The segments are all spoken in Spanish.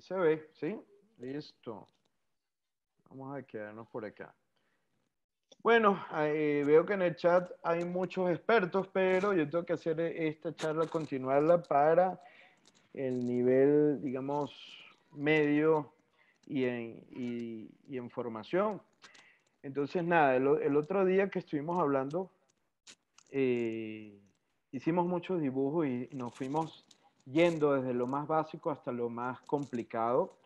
Se ve, ¿sí? Listo. Vamos a quedarnos por acá. Bueno, eh, veo que en el chat hay muchos expertos, pero yo tengo que hacer esta charla, continuarla para el nivel, digamos, medio y en, formación. Entonces, nada, el, otro día que estuvimos hablando, eh, hicimos muchos dibujos y nos fuimos yendo desde lo más básico hasta lo más complicado.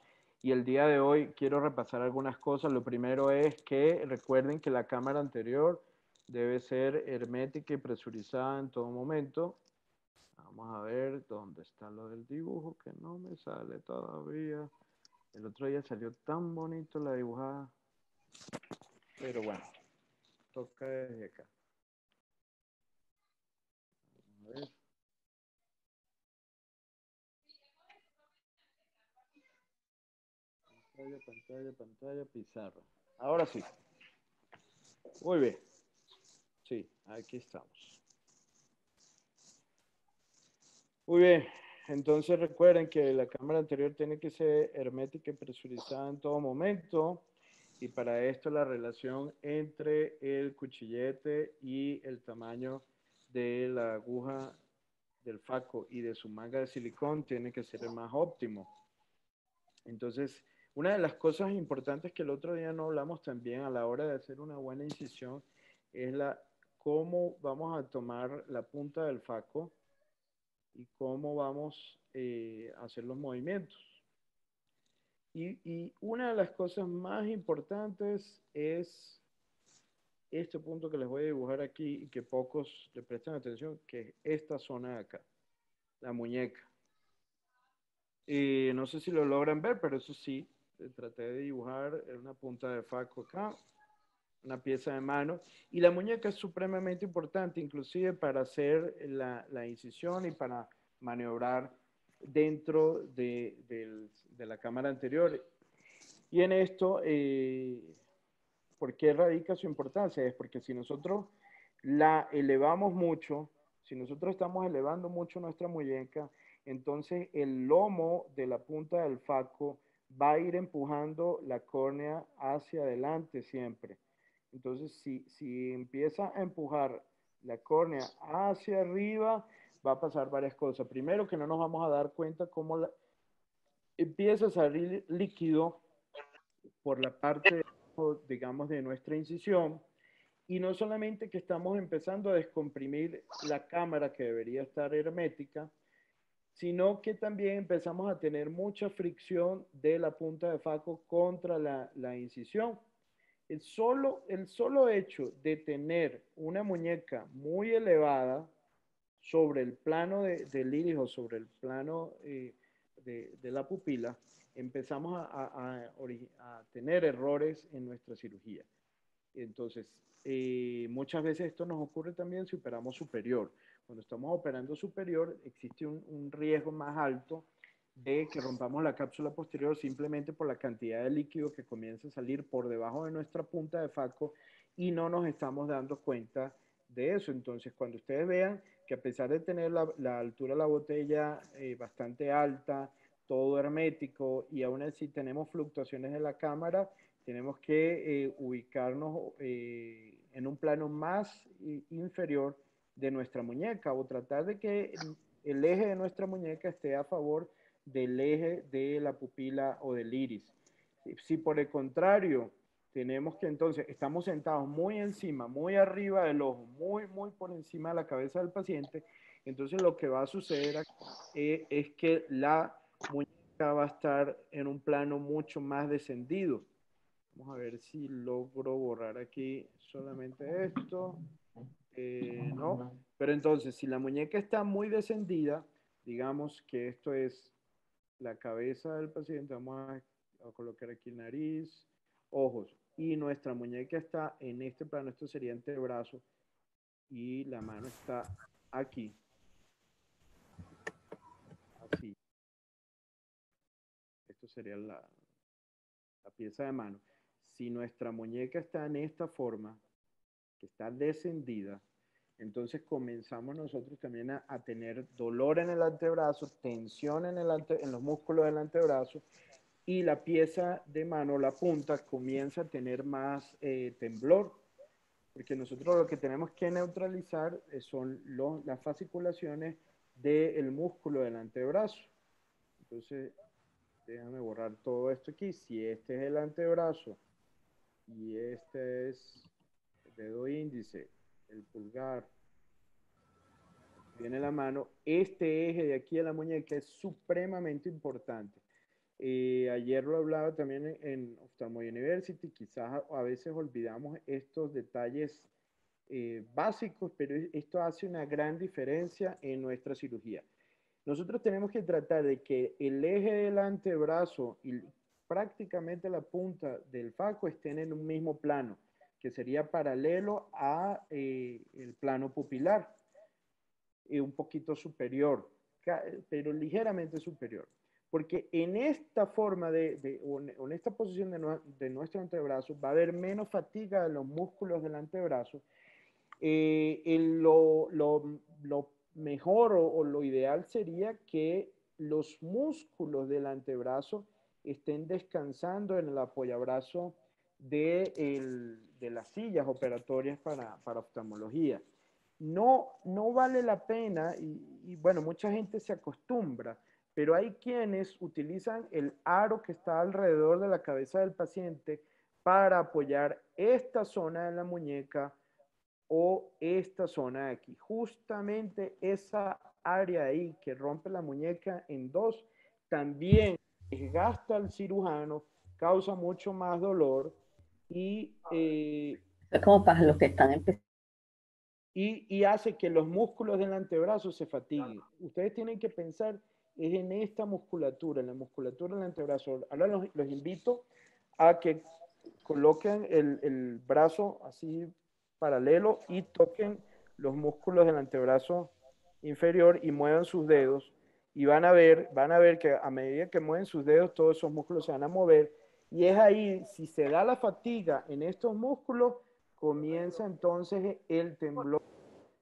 Y el día de hoy quiero repasar algunas cosas. Lo primero es que recuerden que la cámara anterior debe ser hermética y presurizada en todo momento. Vamos a ver dónde está lo del dibujo, que no me sale todavía. El otro día salió tan bonito la dibujada. Pero bueno, toca desde acá. A ver. Pantalla, pantalla, pantalla, pizarra. Ahora sí. Muy bien. Sí, aquí estamos. Muy bien. Entonces recuerden que la cámara anterior tiene que ser hermética y presurizada en todo momento. Y para esto la relación entre el cuchillete y el tamaño de la aguja del faco y de su manga de silicón tiene que ser el más óptimo. Entonces, una de las cosas importantes que el otro día no hablamos también a la hora de hacer una buena incisión es la cómo vamos a tomar la punta del faco y cómo vamos eh, a hacer los movimientos. Y, y, una de las cosas más importantes es este punto que les voy a dibujar aquí y que pocos le prestan atención, que es esta zona de acá, la muñeca. Y no sé si lo logran ver, pero eso sí, traté de dibujar una punta de faco acá, una pieza de mano, y la muñeca es supremamente importante, inclusive para hacer la, la incisión y para maniobrar dentro de, de, la cámara anterior. Y en esto, eh, ¿por qué radica su importancia? Es porque si nosotros la elevamos mucho, si nosotros estamos elevando mucho nuestra muñeca, entonces el lomo de la punta del faco va a ir empujando la córnea hacia adelante siempre. Entonces, si, si empieza a empujar la córnea hacia arriba, va a pasar varias cosas. Primero, que no nos vamos a dar cuenta cómo empieza a salir líquido por la parte, digamos, de nuestra incisión. Y no solamente que estamos empezando a descomprimir la cámara que debería estar hermética, sino que también empezamos a tener mucha fricción de la punta de faco contra la, incisión. El solo, el solo hecho de tener una muñeca muy elevada sobre el plano de, del iris o sobre el plano eh, de, la pupila, empezamos a, tener errores en nuestra cirugía. Entonces, eh, muchas veces esto nos ocurre también si operamos superior. Cuando estamos operando superior, existe un, riesgo más alto de que rompamos la cápsula posterior simplemente por la cantidad de líquido que comienza a salir por debajo de nuestra punta de faco y no nos estamos dando cuenta de eso. Entonces, cuando ustedes vean que a pesar de tener la, altura de la botella eh, bastante alta, todo hermético y aún así tenemos fluctuaciones de la cámara, tenemos que eh, ubicarnos eh, en un plano más inferior de nuestra muñeca o tratar de que el eje de nuestra muñeca esté a favor del eje de la pupila o del iris. Si por el contrario tenemos que entonces, estamos sentados muy encima, muy arriba del ojo, muy, muy por encima de la cabeza del paciente, entonces lo que va a suceder eh, es que la muñeca va a estar en un plano mucho más descendido. Vamos a ver si logro borrar aquí solamente esto. Eh, no, pero entonces, si la muñeca está muy descendida, digamos que esto es la cabeza del paciente, vamos a, colocar aquí nariz, ojos, y nuestra muñeca está en este plano, esto sería antebrazo, y la mano está aquí. Así. Esto sería la, la pieza de mano. Si nuestra muñeca está en esta forma, que está descendida, Entonces comenzamos nosotros también a, tener dolor en el antebrazo, tensión en, el en los músculos del antebrazo y la pieza de mano, la punta, comienza a tener más eh, temblor, porque nosotros lo que tenemos que neutralizar eh, son las fasciculaciones del músculo del antebrazo. Entonces, déjame borrar todo esto aquí. Si este es el antebrazo y este es el dedo índice, el pulgar, viene la mano, este eje de aquí de la muñeca es supremamente importante. Eh, ayer lo hablaba también en, Ophthalmo University, quizás a, veces olvidamos estos detalles eh, básicos, pero esto hace una gran diferencia en nuestra cirugía. Nosotros tenemos que tratar de que el eje del antebrazo y prácticamente la punta del faco estén en un mismo plano, que sería paralelo a eh, el plano pupilar, y un poquito superior, pero ligeramente superior. Porque en esta forma de, o en esta posición de, nuestro antebrazo va a haber menos fatiga de los músculos del antebrazo. Eh, lo, mejor o, lo ideal sería que los músculos del antebrazo estén descansando en el apoyabrazo de, de las sillas operatorias para, para oftalmología. No, no vale la pena, y bueno, mucha gente se acostumbra pero hay quienes utilizan el aro que está alrededor de la cabeza del paciente para apoyar esta zona de la muñeca o esta zona de aquí. Justamente esa área ahí que rompe la muñeca en dos también desgasta al cirujano, causa mucho más dolor y... Eh, es como para los que están empezando. Y, y hace que los músculos del antebrazo se fatiguen. Ustedes tienen que pensar es en esta musculatura, en la musculatura del antebrazo. Ahora los, invito a que coloquen el, el, brazo así paralelo y toquen los músculos del antebrazo inferior y muevan sus dedos y van a ver, van a ver que a medida que mueven sus dedos todos esos músculos se van a mover y es ahí, si se da la fatiga en estos músculos, comienza entonces el temblor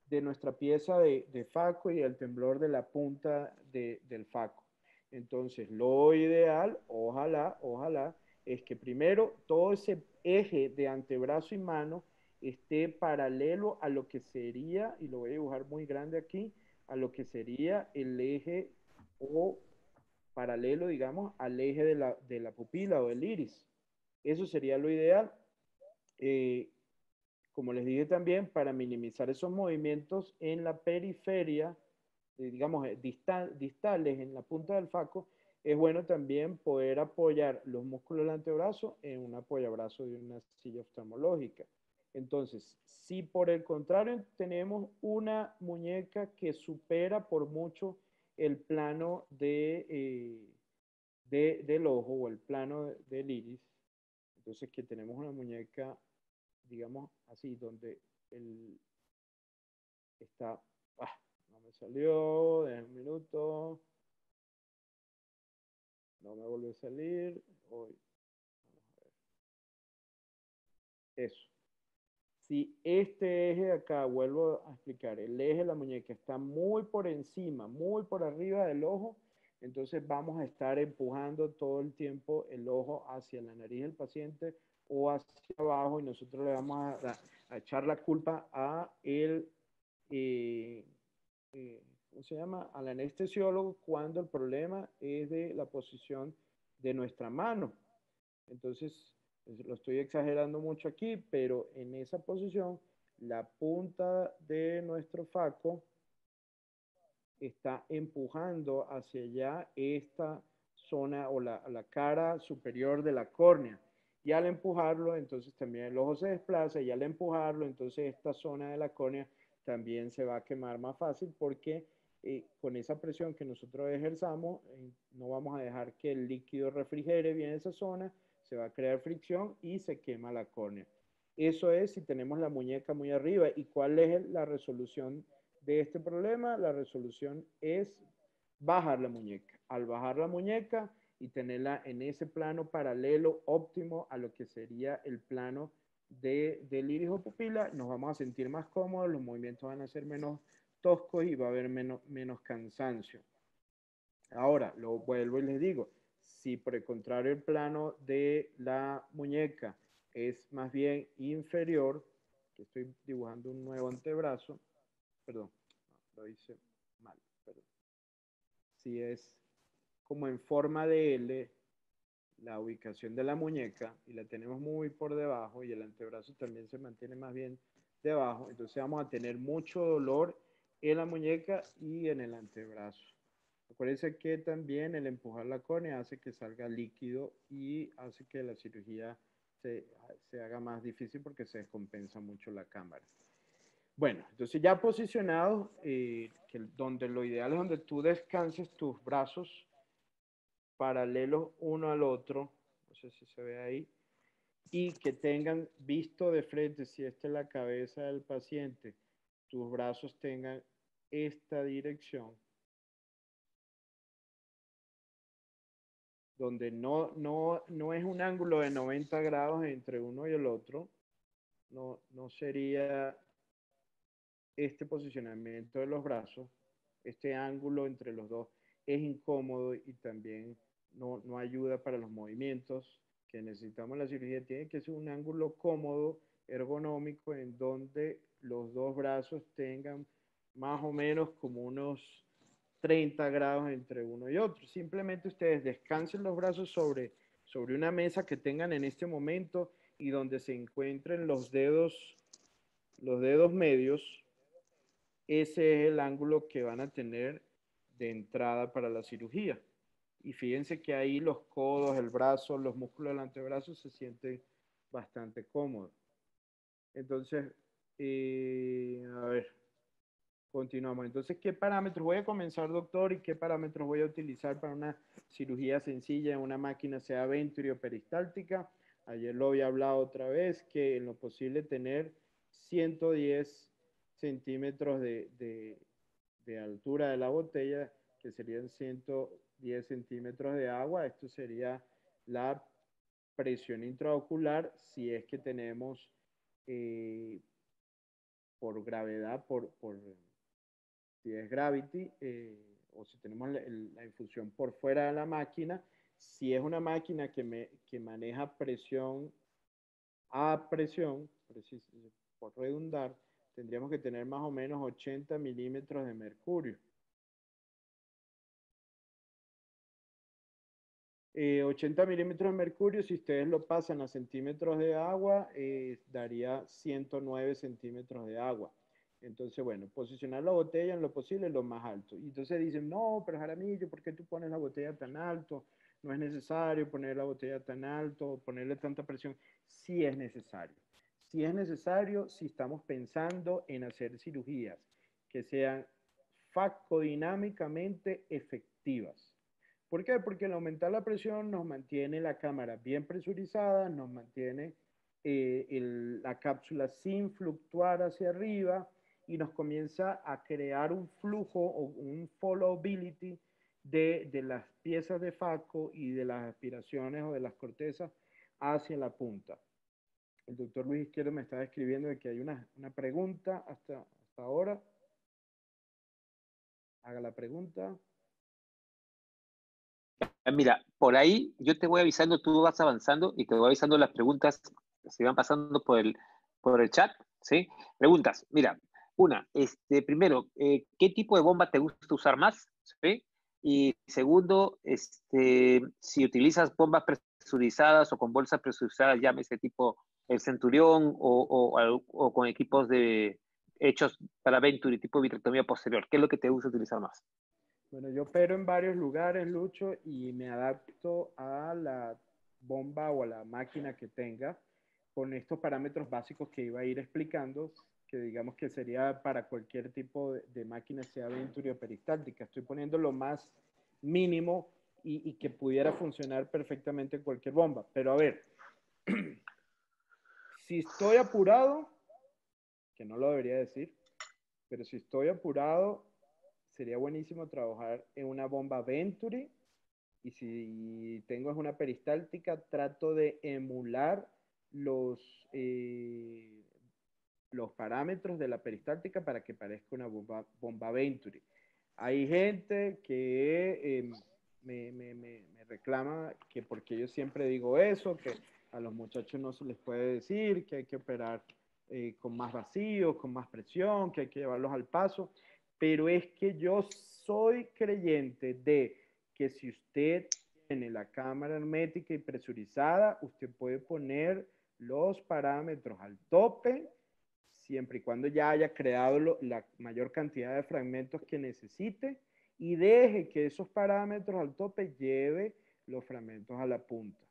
de nuestra pieza de, de faco y el temblor de la punta del faco. Entonces, lo ideal, ojalá, ojalá, es que primero todo ese eje de antebrazo y mano esté paralelo a lo que sería, y lo voy a dibujar muy grande aquí, a lo que sería el eje o paralelo, digamos, al eje de la, de la pupila o del iris. Eso sería lo ideal. Eh, como les dije también, para minimizar esos movimientos en la periferia, eh, digamos, eh, distales en la punta del faco, es bueno también poder apoyar los músculos del antebrazo en un apoyabrazo de una silla oftalmológica. Entonces, si por el contrario tenemos una muñeca que supera por mucho el plano de, eh, del ojo o el plano del iris, entonces que tenemos una muñeca digamos así, donde el está, ah, no me salió, de un minuto, no me volvió a salir, vamos a ver, eso. Si este eje de acá, vuelvo a explicar, el eje de la muñeca está muy por encima, muy por arriba del ojo, entonces vamos a estar empujando todo el tiempo el ojo hacia la nariz del paciente o hacia abajo y nosotros le vamos a, echar la culpa a el, eh, eh, ¿cómo se llama? Al anestesiólogo cuando el problema es de la posición de nuestra mano. Entonces, lo estoy exagerando mucho aquí, pero en esa posición, la punta de nuestro faco está empujando hacia allá esta zona o la, la cara superior de la córnea. Y al empujarlo, entonces también el ojo se desplaza y al empujarlo, entonces esta zona de la córnea también se va a quemar más fácil porque eh, con esa presión que nosotros ejerzamos, eh, no vamos a dejar que el líquido refrigere bien esa zona, se va a crear fricción y se quema la córnea. Eso es si tenemos la muñeca muy arriba. ¿Y cuál es la resolución de este problema? La resolución es bajar la muñeca. Al bajar la muñeca, y tenerla en ese plano paralelo óptimo a lo que sería el plano del iris o pupila, nos vamos a sentir más cómodos, los movimientos van a ser menos toscos y va a haber menos, menos cansancio. Ahora, lo vuelvo y les digo, si por el contrario el plano de la muñeca es más bien inferior, que estoy dibujando un nuevo antebrazo, perdón, lo hice mal, perdón. Si es como en forma de L, la ubicación de la muñeca y la tenemos muy por debajo y el antebrazo también se mantiene más bien debajo, entonces vamos a tener mucho dolor en la muñeca y en el antebrazo. Acuérdense que también el empujar la córnea hace que salga líquido y hace que la cirugía se, haga más difícil porque se descompensa mucho la cámara. Bueno, entonces ya posicionado, eh, que donde lo ideal es donde tú descanses tus brazos paralelos uno al otro, no sé si se ve ahí, y que tengan visto de frente, si esta es la cabeza del paciente, tus brazos tengan esta dirección, donde no, no, no es un ángulo de 90 grados entre uno y el otro, no, no sería este posicionamiento de los brazos, este ángulo entre los dos es incómodo y también no, no ayuda para los movimientos que necesitamos la cirugía. Tiene que ser un ángulo cómodo, ergonómico, en donde los dos brazos tengan más o menos como unos 30 grados entre uno y otro. Simplemente ustedes descansen los brazos sobre, sobre una mesa que tengan en este momento y donde se encuentren los dedos, los dedos medios. Ese es el ángulo que van a tener de entrada para la cirugía. Y fíjense que ahí los codos, el brazo, los músculos del antebrazo se sienten bastante cómodos. Entonces, eh, a ver, continuamos. Entonces, ¿qué parámetros voy a comenzar, doctor? ¿Y qué parámetros voy a utilizar para una cirugía sencilla en una máquina, sea venturi o peristáltica? Ayer lo había hablado otra vez, que en lo posible tener 110 centímetros de, de, altura de la botella, que serían 100 10 centímetros de agua. Esto sería la presión intraocular si es que tenemos eh, por gravedad, por, si es gravity, eh, o si tenemos la, infusión por fuera de la máquina. Si es una máquina que, me, que maneja presión a presión, por redundar, tendríamos que tener más o menos 80 milímetros de mercurio. 80 eh, milímetros de mercurio, si ustedes lo pasan a centímetros de agua, eh, daría 109 centímetros de agua. Entonces, bueno, posicionar la botella en lo posible lo más alto. Y entonces dicen, no, pero Jaramillo, ¿por qué tú pones la botella tan alto? No es necesario poner la botella tan alto, ponerle tanta presión. Sí es necesario. Sí es necesario si estamos pensando en hacer cirugías que sean facodinámicamente efectivas. ¿Por qué? Porque al aumentar la presión nos mantiene la cámara bien presurizada, nos mantiene eh, la cápsula sin fluctuar hacia arriba y nos comienza a crear un flujo o un followability de, de las piezas de FACO y de las aspiraciones o de las cortezas hacia la punta. El doctor Luis Izquierdo me está escribiendo de que hay una, una pregunta hasta, hasta ahora. Haga la pregunta. Mira, por ahí yo te voy avisando, tú vas avanzando y te voy avisando las preguntas que se van pasando por el, por el chat, ¿sí? Preguntas, mira, una, este, primero, eh, ¿qué tipo de bomba te gusta usar más? ¿Sí? Y segundo, este, si utilizas bombas presurizadas o con bolsas presurizadas, llámese tipo el Centurión o, o, con equipos de, hechos para Venturi, tipo vitrectomía posterior, ¿qué es lo que te gusta utilizar más? Bueno, yo opero en varios lugares, Lucho, y me adapto a la bomba o a la máquina que tenga con estos parámetros básicos que iba a ir explicando, que digamos que sería para cualquier tipo de, máquina, sea Venturi o peristáltica. Estoy poniendo lo más mínimo y, y, que pudiera funcionar perfectamente en cualquier bomba. Pero a ver, si estoy apurado, que no lo debería decir, pero si estoy apurado, sería buenísimo trabajar en una bomba Venturi y si tengo una peristáltica, trato de emular los, eh, los parámetros de la peristáltica para que parezca una bomba, bomba Venturi. Hay gente que em, me, me, me, reclama que porque yo siempre digo eso, que a los muchachos no se les puede decir, que hay que operar eh, con más vacío, con más presión, que hay que llevarlos al paso, pero es que yo soy creyente de que si usted tiene la cámara hermética y presurizada, usted puede poner los parámetros al tope, siempre y cuando ya haya creado la mayor cantidad de fragmentos que necesite y deje que esos parámetros al tope lleve los fragmentos a la punta.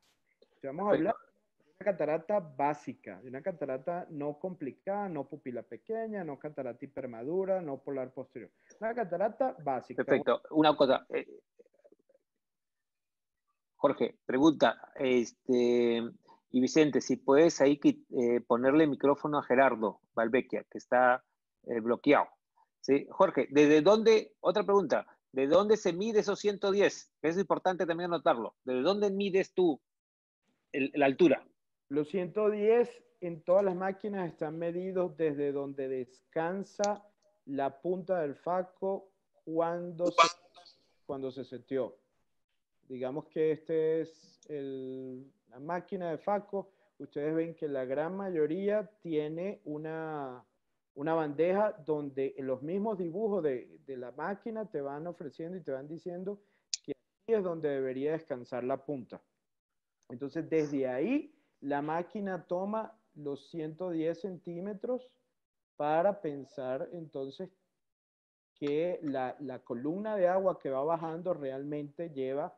vamos a hablar de una catarata básica, de una catarata no complicada, no pupila pequeña, no catarata hipermadura, no polar posterior. Una catarata básica. Perfecto. Una cosa. Eh, Jorge, pregunta, este, y Vicente, si puedes ahí eh, ponerle micrófono a Gerardo Valvecchia, que está eh, bloqueado. ¿Sí? Jorge, ¿desde dónde, otra pregunta, ¿de dónde se mide esos 110? Es importante también anotarlo. ¿De dónde mides tú la altura? Los 110 en todas las máquinas están medidos desde donde descansa la punta del faco cuando se, cuando se. Digamos que este es la máquina de FACO, ustedes ven que la gran mayoría tiene una, una bandeja donde los mismos dibujos de, de, la máquina te van ofreciendo y te van diciendo que aquí es donde debería descansar la punta. Entonces, desde ahí, la máquina toma los 110 centímetros para pensar entonces que la, la columna de agua que va bajando realmente lleva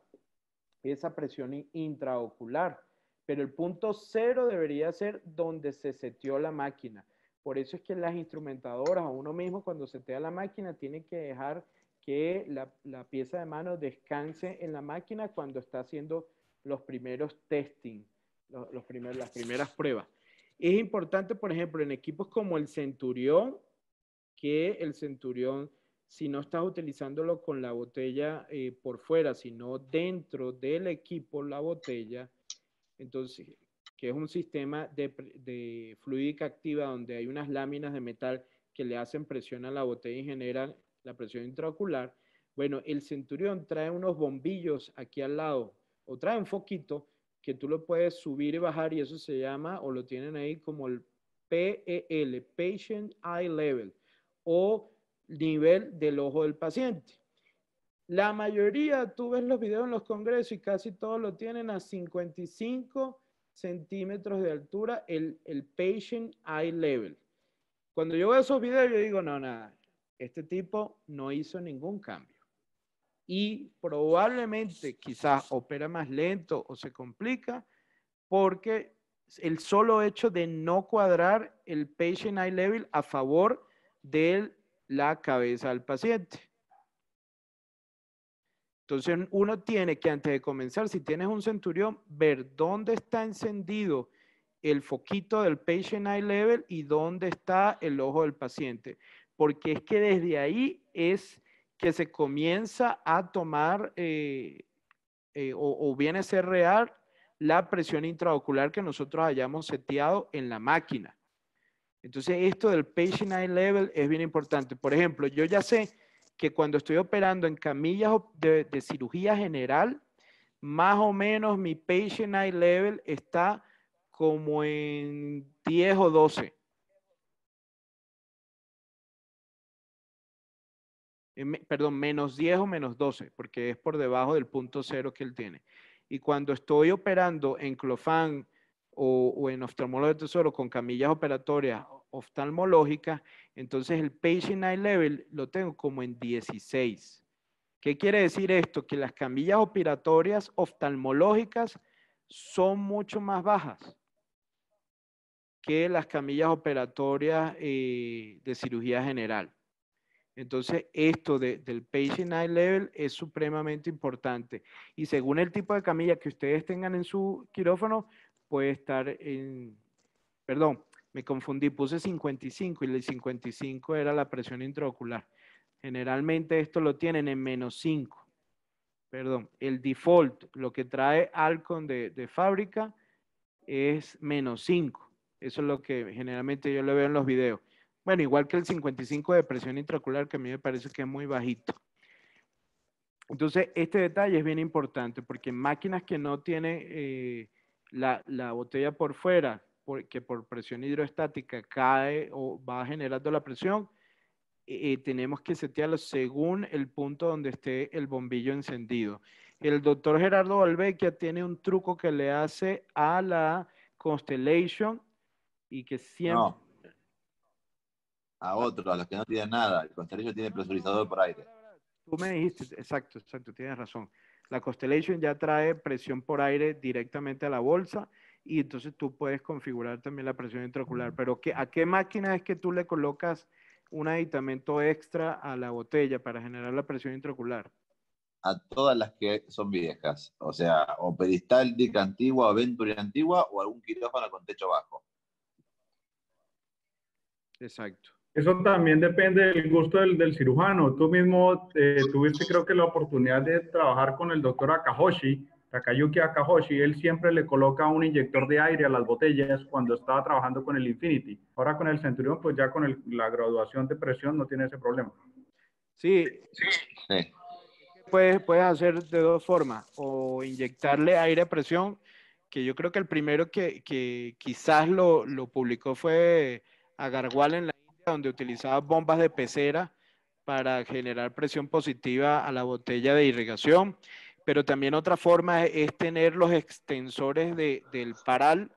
esa presión intraocular. Pero el punto cero debería ser donde se seteó la máquina. Por eso es que las instrumentadoras o uno mismo cuando setea la máquina tiene que dejar que la, pieza de mano descanse en la máquina cuando está haciendo los primeros testing, los, las primeras pruebas. Es importante, por ejemplo, en equipos como el Centurión, que el Centurión si no estás utilizándolo con la botella eh, por fuera, sino dentro del equipo, la botella, entonces, que es un sistema de, de fluídica activa donde hay unas láminas de metal que le hacen presión a la botella y generan la presión intraocular. Bueno, el Centurión trae unos bombillos aquí al lado, o trae un foquito que tú lo puedes subir y bajar y eso se llama, o lo tienen ahí como el PEL, Patient Eye Level, o nivel del ojo del paciente. La mayoría, tú ves los videos en los congresos y casi todos lo tienen a 55 centímetros de altura el, el patient eye level. Cuando yo veo esos videos, yo digo, no, nada, este tipo no hizo ningún cambio. Y probablemente quizás opera más lento o se complica porque el solo hecho de no cuadrar el patient eye level a favor del la cabeza del paciente. Entonces uno tiene que antes de comenzar, si tienes un centurión, ver dónde está encendido el foquito del patient eye level y dónde está el ojo del paciente. Porque es que desde ahí es que se comienza a tomar eh, eh, o, o viene a ser real la presión intraocular que nosotros hayamos seteado en la máquina. Entonces, esto del patient eye level es bien importante. Por ejemplo, yo ya sé que cuando estoy operando en camillas de, cirugía general, más o menos mi patient eye level está como en 10 o 12. perdón, menos 10 o menos 12, porque es por debajo del punto cero que él tiene. Y cuando estoy operando en clofán o, en oftalmología de tesoro con camillas operatorias oftalmológicas, entonces el patient eye level lo tengo como en 16. ¿Qué quiere decir esto? Que las camillas operatorias oftalmológicas son mucho más bajas que las camillas operatorias eh, de cirugía general. Entonces, esto del patient eye level es supremamente importante. Y según el tipo de camilla que ustedes tengan en su quirófano, puede estar en, perdón, me confundí, puse 55 y el 55 era la presión intraocular. Generalmente esto lo tienen en menos 5. Perdón, el default, lo que trae Alcon de, de fábrica, es menos 5. Eso es lo que generalmente yo le veo en los videos. Bueno, igual que el 55 de presión intraocular, que a mí me parece que es muy bajito. Entonces, este detalle es bien importante porque máquinas que no tienen eh, la, botella por fuera, que por presión hidroestática cae o va generando la presión, eh, tenemos que setearlo según el punto donde esté el bombillo encendido. El doctor Gerardo Valvecchia tiene un truco que le hace a la Constellation y que siempre... A otro, a los que no tienen nada. El Constellation tiene presurizador por aire. Tú me dijiste, exacto, exacto, tienes razón. La Constellation ya trae presión por aire directamente a la bolsa y entonces tú puedes configurar también la presión intraocular. Pero ¿a qué máquina es que tú le colocas un aditamento extra a la botella para generar la presión intraocular? A todas las que son viejas, o sea, o peristáltica antigua, o Venturi antigua, o algún quirófano con techo bajo. Exacto. Eso también depende del gusto del, cirujano. Tú mismo eh, tuviste, creo que, la oportunidad de trabajar con el doctor Akahoshi, Takayuki Akahoshi. Él siempre le coloca un inyector de aire a las botellas cuando estaba trabajando con el Infinity. Ahora con el Centurion, pues ya con la graduación de presión no tiene ese problema. Sí. sí. Puedes, puedes hacer de dos formas. O inyectarle aire a presión, que yo creo que el primero que, que quizás lo, lo publicó fue Agarwal en la donde utilizaba bombas de pecera para generar presión positiva a la botella de irrigación. Pero también otra forma es, tener los extensores del paral.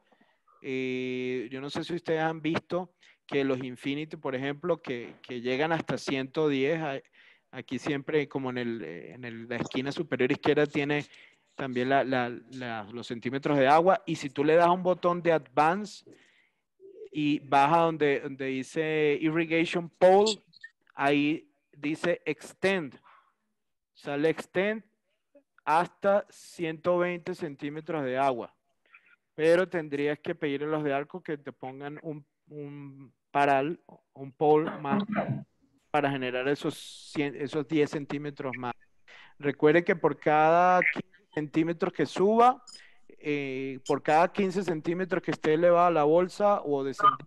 Eh, yo no sé si ustedes han visto que los Infinity, por ejemplo, que, llegan hasta 110, aquí siempre como en, el, en la esquina superior izquierda tiene también los centímetros de agua y si tú le das un botón de advance, y baja donde, donde dice irrigation pole, ahí dice extend. Sale extend hasta 120 centímetros de agua. Pero tendrías que pedirle a los de arco que te pongan un, un paral, un pole más para generar esos, esos 10 centímetros más. Recuerde que por cada 15 centímetros que suba, eh, por cada 15 centímetros que esté elevada la bolsa o descendiendo,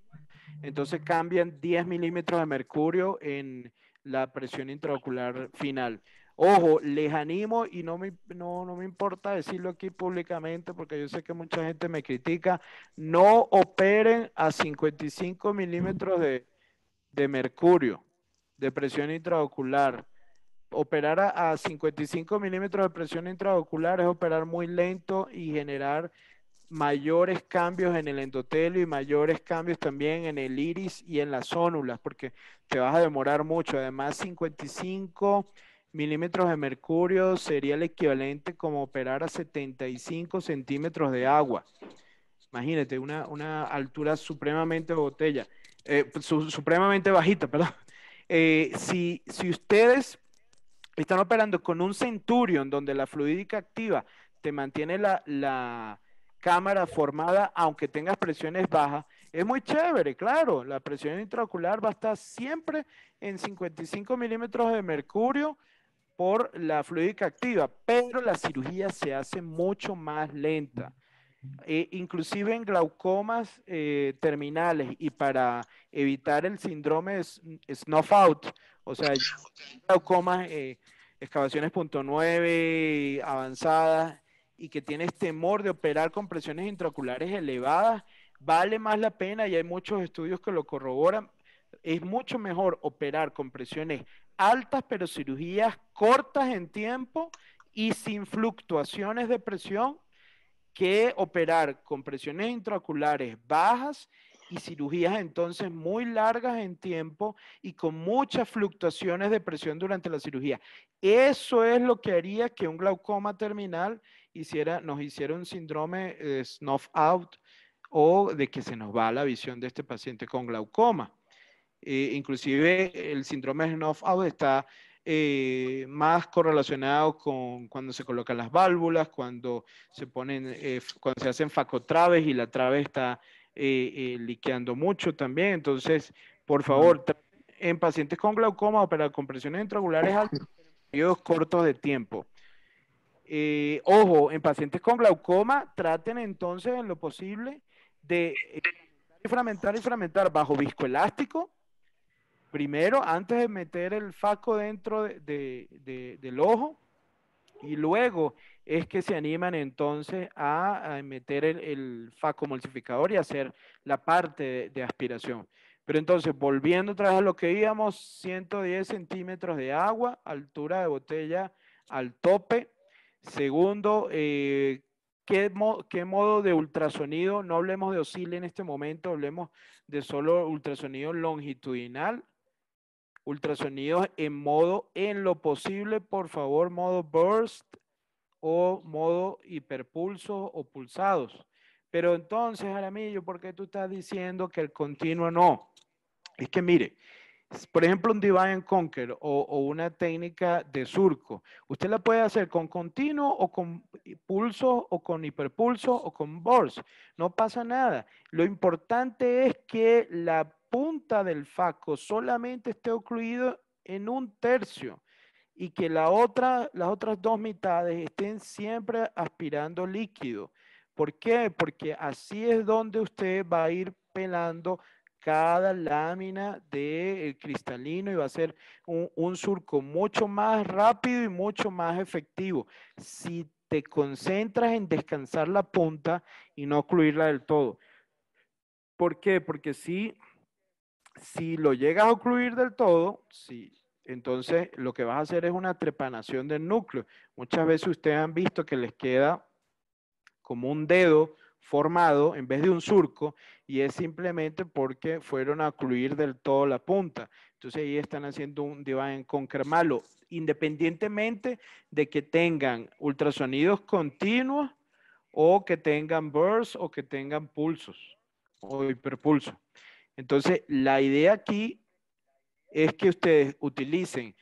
entonces cambian 10 milímetros de mercurio en la presión intraocular final. Ojo, les animo y no me, no, no me importa decirlo aquí públicamente porque yo sé que mucha gente me critica, no operen a 55 milímetros de, de mercurio de presión intraocular operar a, 55 milímetros de presión intraocular es operar muy lento y generar mayores cambios en el endotelio y mayores cambios también en el iris y en las zónulas, porque te vas a demorar mucho. Además, 55 milímetros de mercurio sería el equivalente como operar a 75 centímetros de agua. Imagínate, una, una altura supremamente botella, eh, supremamente bajita, perdón. Eh, si, si ustedes están operando con un Centurion donde la fluídica activa te mantiene la, cámara formada aunque tengas presiones bajas, es muy chévere, claro. La presión intraocular va a estar siempre en 55 milímetros de mercurio por la fluídica activa, pero la cirugía se hace mucho más lenta. E inclusive en glaucomas eh, terminales y para evitar el síndrome snuff out, o sea, glaucomas, eh, excavaciones punto nueve avanzadas y que tienes temor de operar con presiones intraoculares elevadas, vale más la pena y hay muchos estudios que lo corroboran. Es mucho mejor operar con presiones altas, pero cirugías cortas en tiempo y sin fluctuaciones de presión, que operar con presiones intraoculares bajas y cirugías entonces muy largas en tiempo y con muchas fluctuaciones de presión durante la cirugía. Eso es lo que haría que un glaucoma terminal hiciera, nos hiciera un síndrome de snuff out o de que se nos va la visión de este paciente con glaucoma. Eh, inclusive el síndrome de snuff out está eh, más correlacionado con cuando se colocan las válvulas, cuando se ponen, eh, cuando se hacen facotraves y la trave está eh, eh, liqueando mucho también. Entonces, por favor, en pacientes con glaucoma, operar con presiones intraoculares altas en periodos cortos de tiempo. Eh, ojo, en pacientes con glaucoma, traten entonces en lo posible de eh, fragmentar y fragmentar bajo viscoelástico, primero, antes de meter el faco dentro del ojo, y luego es que se animan entonces a, meter el, faco emulsificador y hacer la parte de, aspiración. Pero entonces, volviendo otra vez a lo que íbamos, 110 centímetros de agua, altura de botella al tope. Segundo, eh, ¿qué, ¿qué, modo de ultrasonido? No hablemos de oscila en este momento, hablemos de solo ultrasonido longitudinal. Ultrasonidos en modo, en lo posible, por favor, modo burst o modo hiperpulso o pulsados. Pero entonces, Aramillo, ¿por qué tú estás diciendo que el continuo no? Es que mire, por ejemplo, un Divine Conquer o, o, una técnica de surco, usted la puede hacer con continuo o con pulso o con hiperpulso o con burst. No pasa nada. Lo importante es que la punta del faco solamente esté ocluido en un tercio y que la otra, las otras dos mitades estén siempre aspirando líquido. ¿Por qué? Porque así es donde usted va a ir pelando cada lámina del cristalino y va a ser un, un, surco mucho más rápido y mucho más efectivo. Si te concentras en descansar la punta y no ocluirla del todo. ¿Por qué? Porque si, si lo llegas a ocluir del todo, entonces lo que vas a hacer es una trepanación del núcleo. Muchas veces ustedes han visto que les queda como un dedo formado en vez de un surco y es simplemente porque fueron a ocluir del todo la punta. Entonces ahí están haciendo un divine conquer malo, independientemente de que tengan ultrasonidos continuos o que tengan bursts o que tengan pulsos o hiperpulso. Entonces la idea aquí es que ustedes utilicen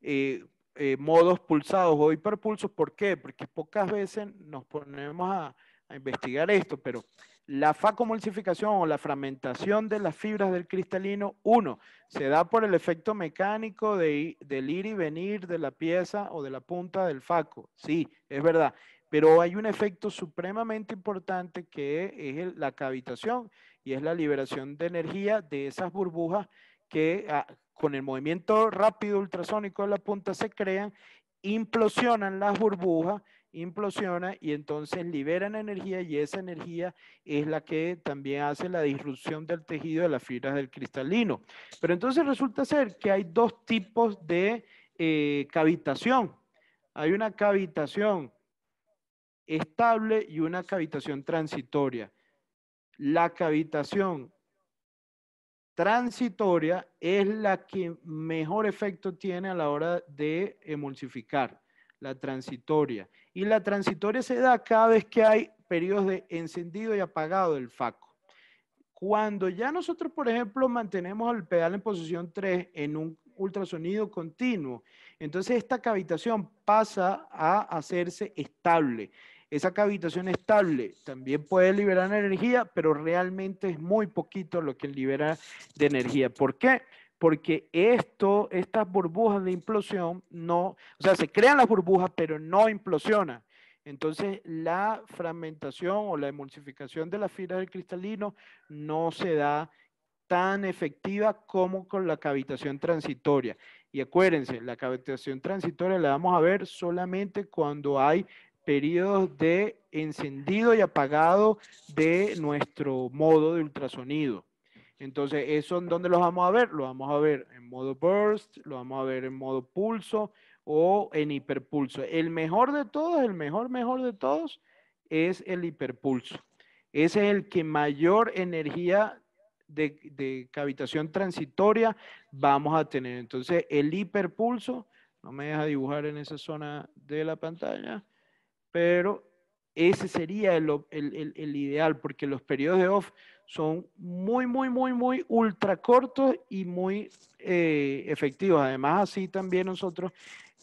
eh, eh, modos pulsados o hiperpulsos. ¿Por qué? Porque pocas veces nos ponemos a, investigar esto, pero la facomulsificación o la fragmentación de las fibras del cristalino, uno, se da por el efecto mecánico de, del ir y venir de la pieza o de la punta del faco. Sí, es verdad. Pero hay un efecto supremamente importante que es la cavitación y es la liberación de energía de esas burbujas que ah, con el movimiento rápido ultrasónico de la punta se crean, implosionan las burbujas, implosiona y entonces liberan energía y esa energía es la que también hace la disrupción del tejido de las fibras del cristalino. Pero entonces resulta ser que hay dos tipos de eh, cavitación. Hay una cavitación estable y una cavitación transitoria. La cavitación transitoria es la que mejor efecto tiene a la hora de emulsificar, la transitoria. Y la transitoria se da cada vez que hay periodos de encendido y apagado del faco. Cuando ya nosotros, por ejemplo, mantenemos el pedal en posición 3 en un ultrasonido continuo, entonces esta cavitación pasa a hacerse estable. Esa cavitación estable también puede liberar energía, pero realmente es muy poquito lo que libera de energía. ¿Por qué? Porque esto, estas burbujas de implosión no, o sea, se crean las burbujas, pero no implosionan. Entonces, la fragmentación o la emulsificación de la fibra del cristalino no se da tan efectiva como con la cavitación transitoria. Y acuérdense, la cavitación transitoria la vamos a ver solamente cuando hay periodos de encendido y apagado de nuestro modo de ultrasonido. Entonces, ¿eso en dónde los vamos a ver? Lo vamos a ver en modo burst, lo vamos a ver en modo pulso o en hiperpulso. El mejor de todos, el mejor, mejor de todos es el hiperpulso. Ese es el que mayor energía de, de cavitación transitoria vamos a tener. Entonces, el hiperpulso, no me deja dibujar en esa zona de la pantalla pero ese sería el, ideal, porque los periodos de off son muy, muy, muy, muy ultra cortos y muy eh, efectivos. Además, así también nosotros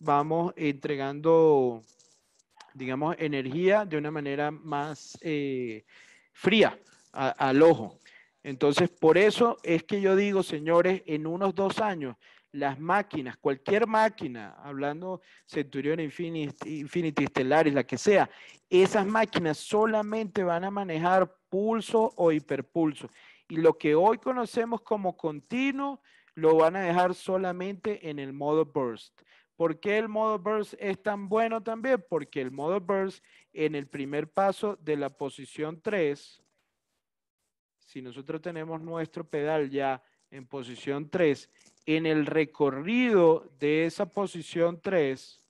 vamos entregando, digamos, energía de una manera más eh, fría al ojo. Entonces, por eso es que yo digo, señores, en unos dos años, las máquinas, cualquier máquina, hablando Centurion Infinity, Infinity Stellaris, la que sea, esas máquinas solamente van a manejar pulso o hiperpulso. Y lo que hoy conocemos como continuo, lo van a dejar solamente en el modo burst. ¿Por qué el modo burst es tan bueno también? Porque el modo burst en el primer paso de la posición 3, si nosotros tenemos nuestro pedal ya en posición 3, en el recorrido de esa posición 3,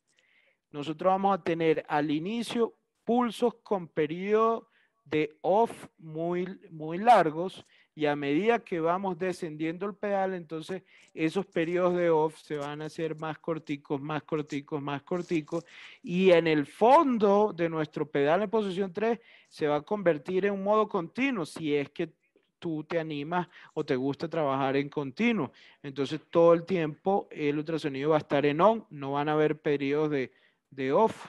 nosotros vamos a tener al inicio pulsos con periodo de off muy, muy largos y a medida que vamos descendiendo el pedal, entonces esos periodos de off se van a hacer más corticos, más corticos, más corticos y en el fondo de nuestro pedal en posición 3 se va a convertir en un modo continuo si es que tú te animas o te gusta trabajar en continuo. Entonces todo el tiempo el ultrasonido va a estar en on, no van a haber periodos de, de off.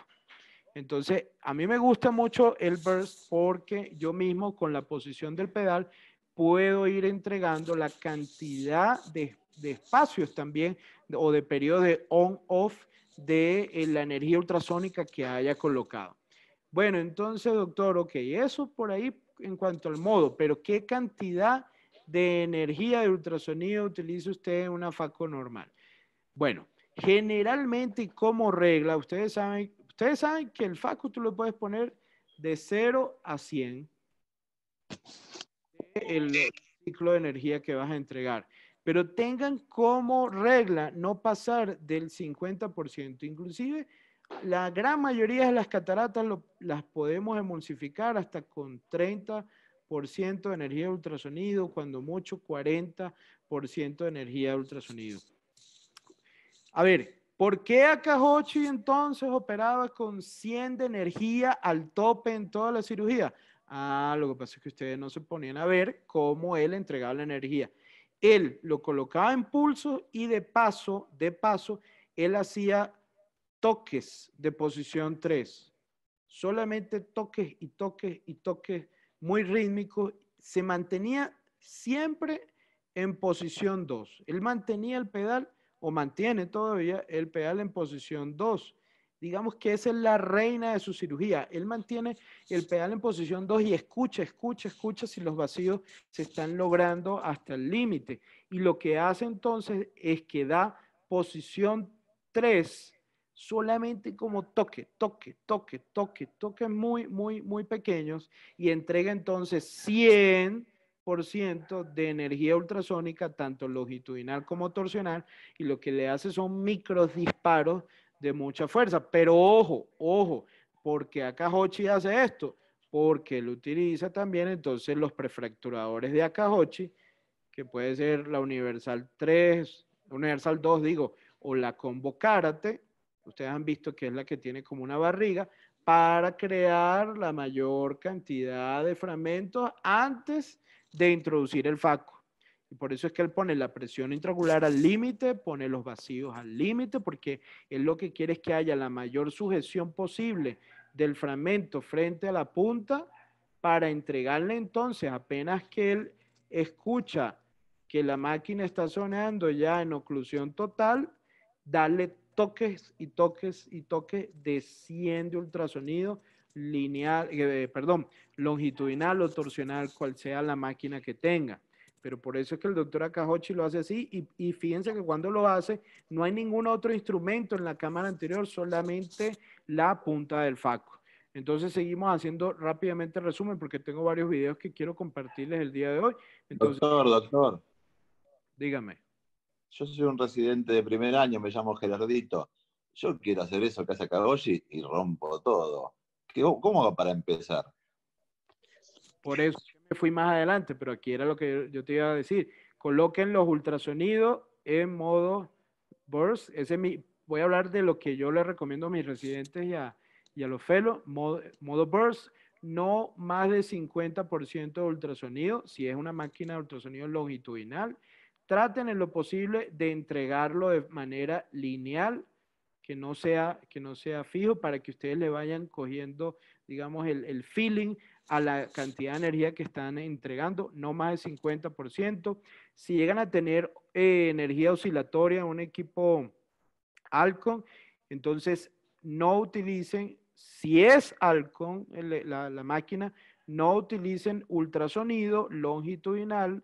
Entonces, a mí me gusta mucho el burst porque yo mismo con la posición del pedal puedo ir entregando la cantidad de, de espacios también o de periodos de on-off de eh, la energía ultrasónica que haya colocado. Bueno, entonces, doctor, ok, eso por ahí en cuanto al modo, pero ¿qué cantidad de energía de ultrasonido utiliza usted en una FACO normal? Bueno, generalmente como regla, ustedes saben, ustedes saben que el FACO tú lo puedes poner de 0 a 100 el ciclo de energía que vas a entregar. Pero tengan como regla no pasar del 50%. Inclusive la gran mayoría de las cataratas las podemos emulsificar hasta con 30% de energía de ultrasonido, cuando mucho 40% de energía de ultrasonido. A ver, ¿por qué Akahochi entonces operaba con 100 de energía al tope en toda la cirugía? Ah, lo que pasa es que ustedes no se ponían a ver cómo él entregaba la energía. Él lo colocaba en pulso y de paso, de paso, él hacía toques de posición 3, solamente toques y toques y toques muy rítmicos, se mantenía siempre en posición 2. Él mantenía el pedal o mantiene todavía el pedal en posición 2. Digamos que esa es la reina de su cirugía. Él mantiene el pedal en posición 2 y escucha, escucha, escucha si los vacíos se están logrando hasta el límite. Y lo que hace entonces es que da posición 3 solamente como toque, toque, toque, toque, toques muy, muy, muy pequeños y entrega entonces 100% de energía ultrasónica, tanto longitudinal como torsional, y lo que le hace son micros disparos de mucha fuerza. Pero ojo, ojo, porque acá Hochi hace esto, porque lo utiliza también entonces los prefracturadores de Akahochi, que puede ser la Universal 3, Universal 2, digo, o la Combo ustedes han visto que es la que tiene como una barriga, para crear la mayor cantidad de fragmentos antes de introducir el faco. Y por eso es que él pone la presión intraocular al límite, pone los vacíos al límite, porque él lo que quiere es que haya la mayor sujeción posible del fragmento frente a la punta para entregarle entonces, apenas que él escucha que la máquina está sonando ya en oclusión total, darle toques y toques y toques de 100 de ultrasonido lineal, eh, perdón, longitudinal o torsional, cual sea la máquina que tenga. Pero por eso es que el doctor Akahochi lo hace así y, y, fíjense que cuando lo hace no hay ningún otro instrumento en la cámara anterior, solamente la punta del faco. Entonces seguimos haciendo rápidamente el resumen porque tengo varios videos que quiero compartirles el día de hoy. Entonces, doctor, doctor. Dígame yo soy un residente de primer año, me llamo Gerardito. Yo quiero hacer eso que hace Kagoshi y rompo todo. ¿Cómo va para empezar? Por eso me fui más adelante, pero aquí era lo que yo te iba a decir. Coloquen los ultrasonidos en modo burst. Ese mi, voy a hablar de lo que yo le recomiendo a mis residentes y a, y a los fellows. Modo, modo burst, no más de 50% de ultrasonido. Si es una máquina de ultrasonido longitudinal, traten en lo posible de entregarlo de manera lineal, que no sea, que no sea fijo, para que ustedes le vayan cogiendo, digamos, el, el feeling a la cantidad de energía que están entregando, no más del 50%. Si llegan a tener eh, energía oscilatoria, un equipo Alcon, entonces no utilicen, si es Alcon la, la máquina, no utilicen ultrasonido longitudinal,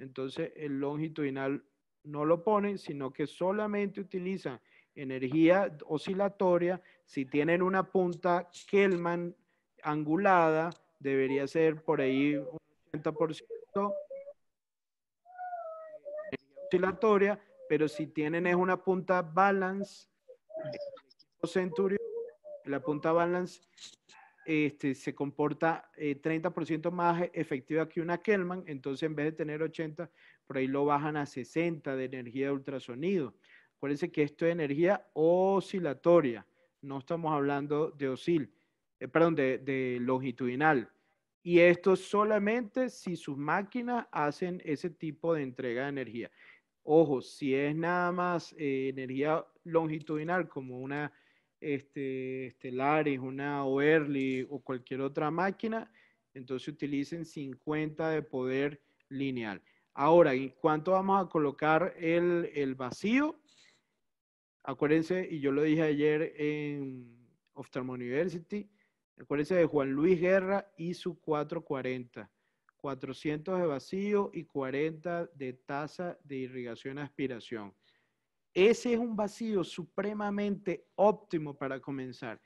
entonces el longitudinal no lo ponen, sino que solamente utilizan energía oscilatoria. Si tienen una punta Kelman angulada, debería ser por ahí un 80% oscilatoria, pero si tienen es una punta balance, la punta balance este, se comporta 30% eh, más efectiva que una Kelman, entonces en vez de tener 80, por ahí lo bajan a 60 de energía de ultrasonido. Acuérdense que esto es energía oscilatoria, no estamos hablando de oscil, eh, perdón, de, longitudinal. Y esto solamente si sus máquinas hacen ese tipo de entrega de energía. Ojo, si es nada más eh, energía longitudinal como una este, Stellaris, una Oerly o cualquier otra máquina, entonces utilicen 50 de poder lineal. Ahora, ¿en cuánto vamos a colocar el, vacío? Acuérdense, y yo lo dije ayer en Ophthalmo University, acuérdense de Juan Luis Guerra y su 440. 400 de vacío y 40 de tasa de irrigación aspiración. Ese es un vacío supremamente óptimo para comenzar.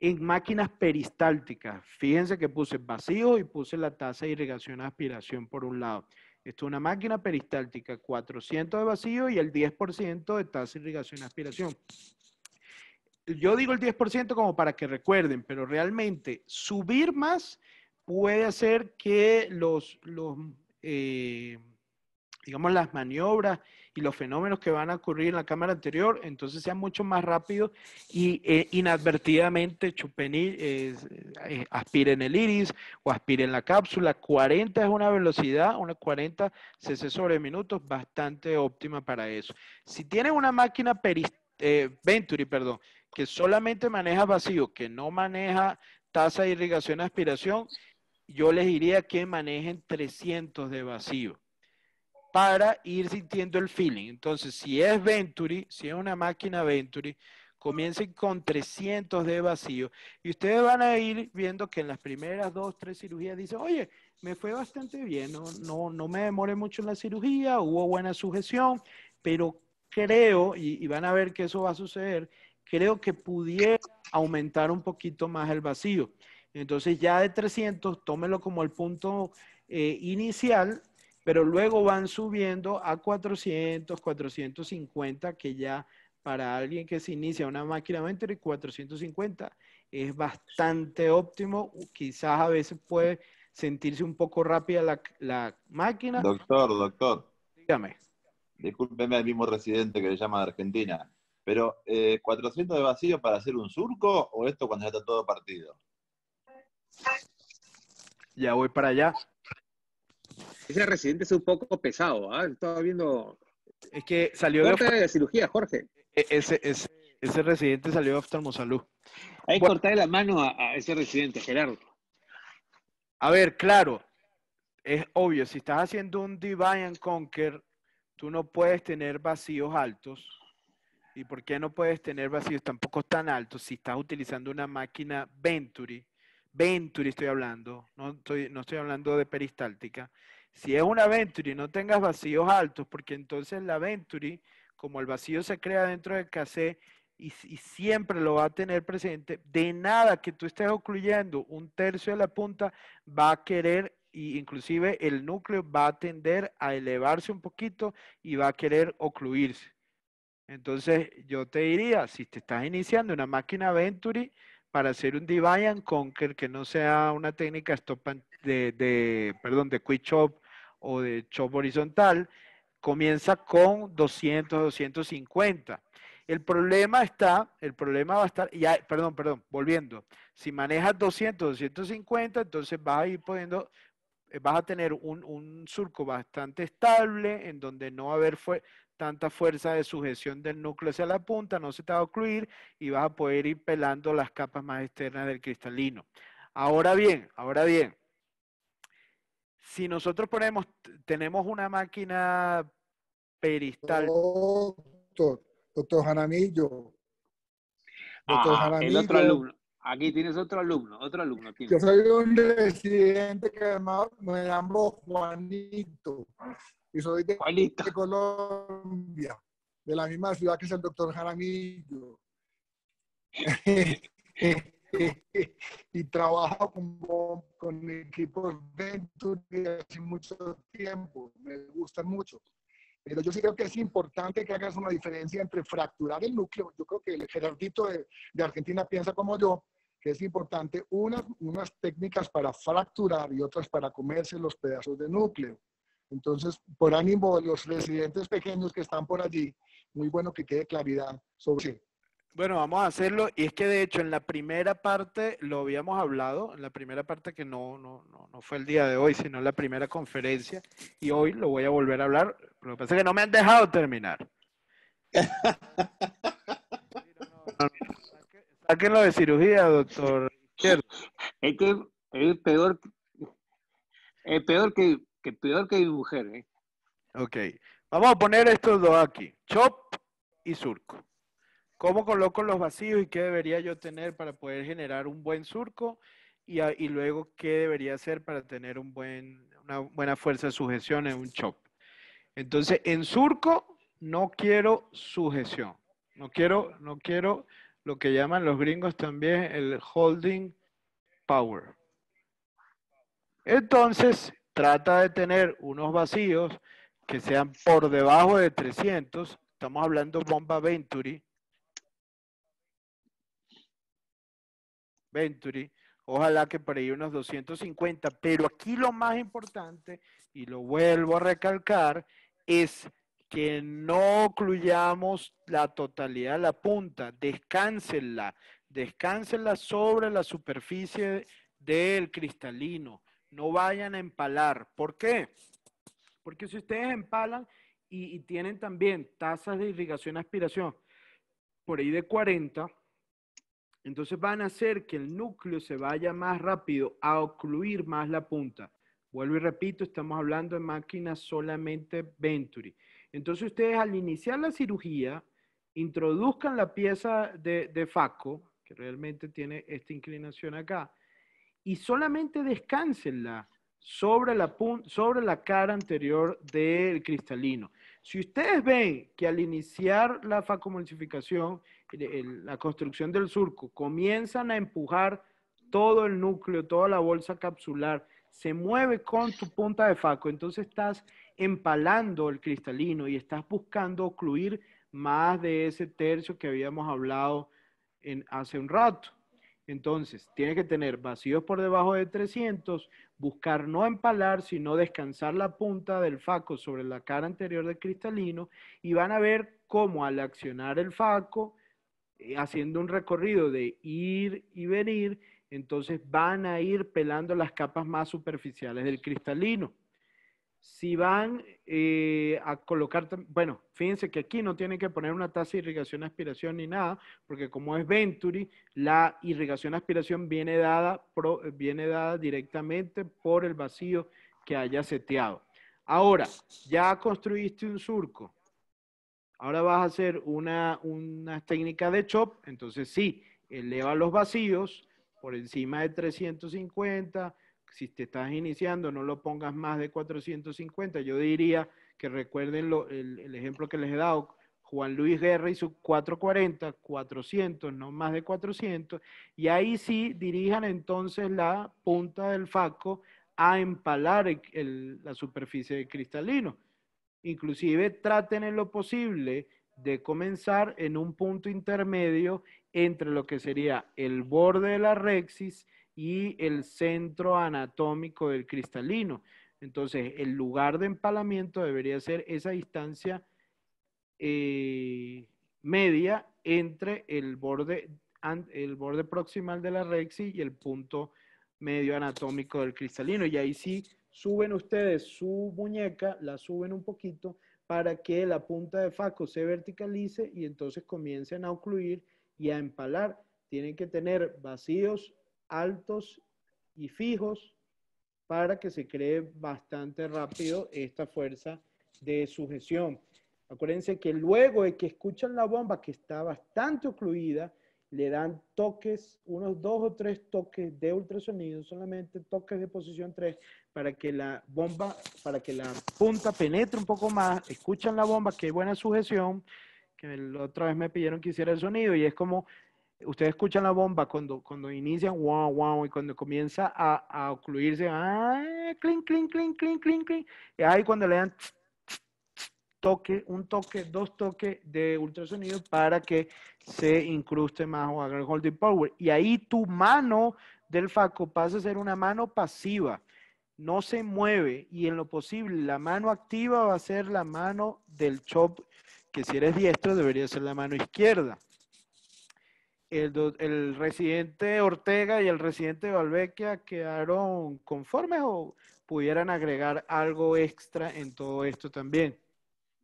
En máquinas peristálticas, fíjense que puse vacío y puse la tasa de irrigación aspiración por un lado. Esto es una máquina peristáltica, 400 de vacío y el 10% de tasa de irrigación aspiración. Yo digo el 10% como para que recuerden, pero realmente subir más puede hacer que los, eh, digamos, las maniobras y los fenómenos que van a ocurrir en la cámara anterior, entonces sean mucho más rápidos y eh, inadvertidamente chupen, eh, aspiren el iris o aspiren la cápsula. 40 es una velocidad, una 40 cc sobre minutos bastante óptima para eso. Si tienen una máquina eh, Venturi, perdón, que solamente maneja vacío, que no maneja tasa de irrigación aspiración, yo les diría que manejen 300 de vacío para ir sintiendo el feeling. Entonces, si es Venturi, si es una máquina Venturi, comiencen con 300 de vacío y ustedes van a ir viendo que en las primeras dos, tres cirugías dicen, oye, me fue bastante bien, no, no, no me demoré mucho en la cirugía, hubo buena sujeción, pero creo, y, van a ver que eso va a suceder, creo que pudiera aumentar un poquito más el vacío. Entonces ya de 300, tómelo como el punto eh, inicial pero luego van subiendo a 400, 450, que ya para alguien que se inicia una máquina Venturi, 450 es bastante óptimo. Quizás a veces puede sentirse un poco rápida la, la máquina. Doctor, doctor. Dígame. Discúlpeme al mismo residente que le llama de Argentina, pero eh, ¿400 de vacío para hacer un surco o esto cuando ya está todo partido? Ya voy para allá. Ese residente es un poco pesado, ¿ah? Estaba viendo. Es que salió de, de cirugía, Jorge. E, ese, ese, ese residente salió de oftalmosalud. Hay que cortarle la mano a, ese residente, Gerardo. A ver, claro, es obvio, si estás haciendo un Divine and Conquer, tú no puedes tener vacíos altos. ¿Y por qué no puedes tener vacíos tampoco tan altos si estás utilizando una máquina Venturi? Venturi estoy hablando, no estoy, no estoy hablando de peristáltica. Si es una Venturi, no tengas vacíos altos, porque entonces la Venturi, como el vacío se crea dentro del cassette y, siempre lo va a tener presente, de nada que tú estés ocluyendo un tercio de la punta, va a querer, y inclusive el núcleo va a tender a elevarse un poquito y va a querer ocluirse. Entonces, yo te diría, si te estás iniciando una máquina Venturi, para hacer un divide and conquer que no sea una técnica stop de, de, perdón, de quick chop o de chop horizontal, comienza con 200, 250. El problema está, el problema va a estar, ya, perdón, perdón, volviendo. Si manejas 200, 250, entonces vas a ir poniendo, eh, vas a tener un, un surco bastante estable en donde no va a haber tanta fuerza de sujeción del núcleo hacia la punta, no se te va a ocluir y vas a poder ir pelando las capas más externas del cristalino. Ahora bien, ahora bien, si nosotros ponemos, tenemos una máquina peristáltico. Doctor, doctor Jaramillo. Doctor ah, El otro alumno. Aquí tienes otro alumno, otro alumno. Yo soy un residente que además me llamo Juanito. Y soy de, de Colombia, de la misma ciudad que es el doctor Jaramillo. y trabajo con, con equipos Venturi hace mucho tiempo, me gustan mucho. Pero yo sí creo que es importante que hagas una diferencia entre fracturar el núcleo. Yo creo que el Gerardito de, de Argentina piensa como yo, que es importante unas, unas técnicas para fracturar y otras para comerse los pedazos de núcleo. Entonces, por ánimo de los residentes pequeños que están por allí, muy bueno que quede claridad sobre bueno, vamos a hacerlo. Y es que de hecho en la primera parte lo habíamos hablado, en la primera parte que no, no, no, fue el día de hoy, sino en la primera conferencia. Y hoy lo voy a volver a hablar. Lo que pasa es que no me han dejado terminar. Sáquenlo de cirugía, doctor. Es que es peor, es peor que, peor que mi mujer. ¿eh? Ok. Vamos a poner estos dos aquí. Chop y surco. ¿Cómo coloco los vacíos y qué debería yo tener para poder generar un buen surco? Y, luego, ¿qué debería hacer para tener una buena fuerza de sujeción en un chop? Entonces, en surco no quiero sujeción. No quiero, no quiero lo que llaman los gringos también el holding power. Entonces, trata de tener unos vacíos que sean por debajo de 300. Estamos hablando bomba Venturi Venturi. Ojalá que por ahí unos 250. Pero aquí lo más importante, y lo vuelvo a recalcar, es que no ocluyamos la totalidad de la punta. Descánsenla. Descánsenla sobre la superficie del cristalino. No vayan a empalar. ¿Por qué? Porque si ustedes empalan y, tienen también tasas de irrigación aspiración por ahí de 40, entonces van a hacer que el núcleo se vaya más rápido a ocluir más la punta. Vuelvo y repito, estamos hablando de máquinas solamente Venturi. Entonces ustedes al iniciar la cirugía, introduzcan la pieza de, de Faco, que realmente tiene esta inclinación acá, y solamente descánsenla sobre la, sobre la cara anterior del cristalino. Si ustedes ven que al iniciar la facomulsificación, la construcción del surco, comienzan a empujar todo el núcleo, toda la bolsa capsular, se mueve con tu punta de faco, entonces estás empalando el cristalino y estás buscando ocluir más de ese tercio que habíamos hablado en, hace un rato. Entonces, tiene que tener vacíos por debajo de 300, buscar no empalar, sino descansar la punta del faco sobre la cara anterior del cristalino y van a ver cómo al accionar el faco, eh, haciendo un recorrido de ir y venir, entonces van a ir pelando las capas más superficiales del cristalino si van eh, a colocar, bueno, fíjense que aquí no tienen que poner una tasa de irrigación aspiración ni nada, porque como es Venturi, la irrigación aspiración viene dada, viene dada directamente por el vacío que haya seteado. Ahora, ya construiste un surco, ahora vas a hacer una, una técnica de chop, entonces sí, eleva los vacíos por encima de 350, si te estás iniciando, no lo pongas más de 450. Yo diría que recuerden el, ejemplo que les he dado. Juan Luis Guerra hizo 440, 400, no más de 400. Y ahí sí dirijan entonces la punta del faco a empalar la superficie de cristalino. Inclusive traten en lo posible de comenzar en un punto intermedio entre lo que sería el borde de la rexis y el centro anatómico del cristalino. Entonces, el lugar de empalamiento debería ser esa distancia eh, media entre el borde, el borde proximal de la rexi y el punto medio anatómico del cristalino. Y ahí sí suben ustedes su muñeca, la suben un poquito para que la punta de faco se verticalice y entonces comiencen a ocluir y a empalar. Tienen que tener vacíos altos y fijos para que se cree bastante rápido esta fuerza de sujeción. Acuérdense que luego de que escuchan la bomba que está bastante ocluida, le dan toques, unos dos o tres toques de ultrasonido, solamente toques de posición 3, para que la bomba, para que la punta penetre un poco más, escuchan la bomba, que buena sujeción, que la otra vez me pidieron que hiciera el sonido, y es como, ustedes escuchan la bomba cuando, cuando inician, wow, wow, y cuando comienza a, a ocluirse, ah, clink, clink, clink, clink, clink, clink, y ahí cuando le dan toque, un toque, dos toques de ultrasonido para que se incruste más o haga el holding power. Y ahí tu mano del FACO pasa a ser una mano pasiva, no se mueve y en lo posible la mano activa va a ser la mano del chop, que si eres diestro debería ser la mano izquierda. El, el residente Ortega y el residente Valvecchia quedaron conformes o pudieran agregar algo extra en todo esto también.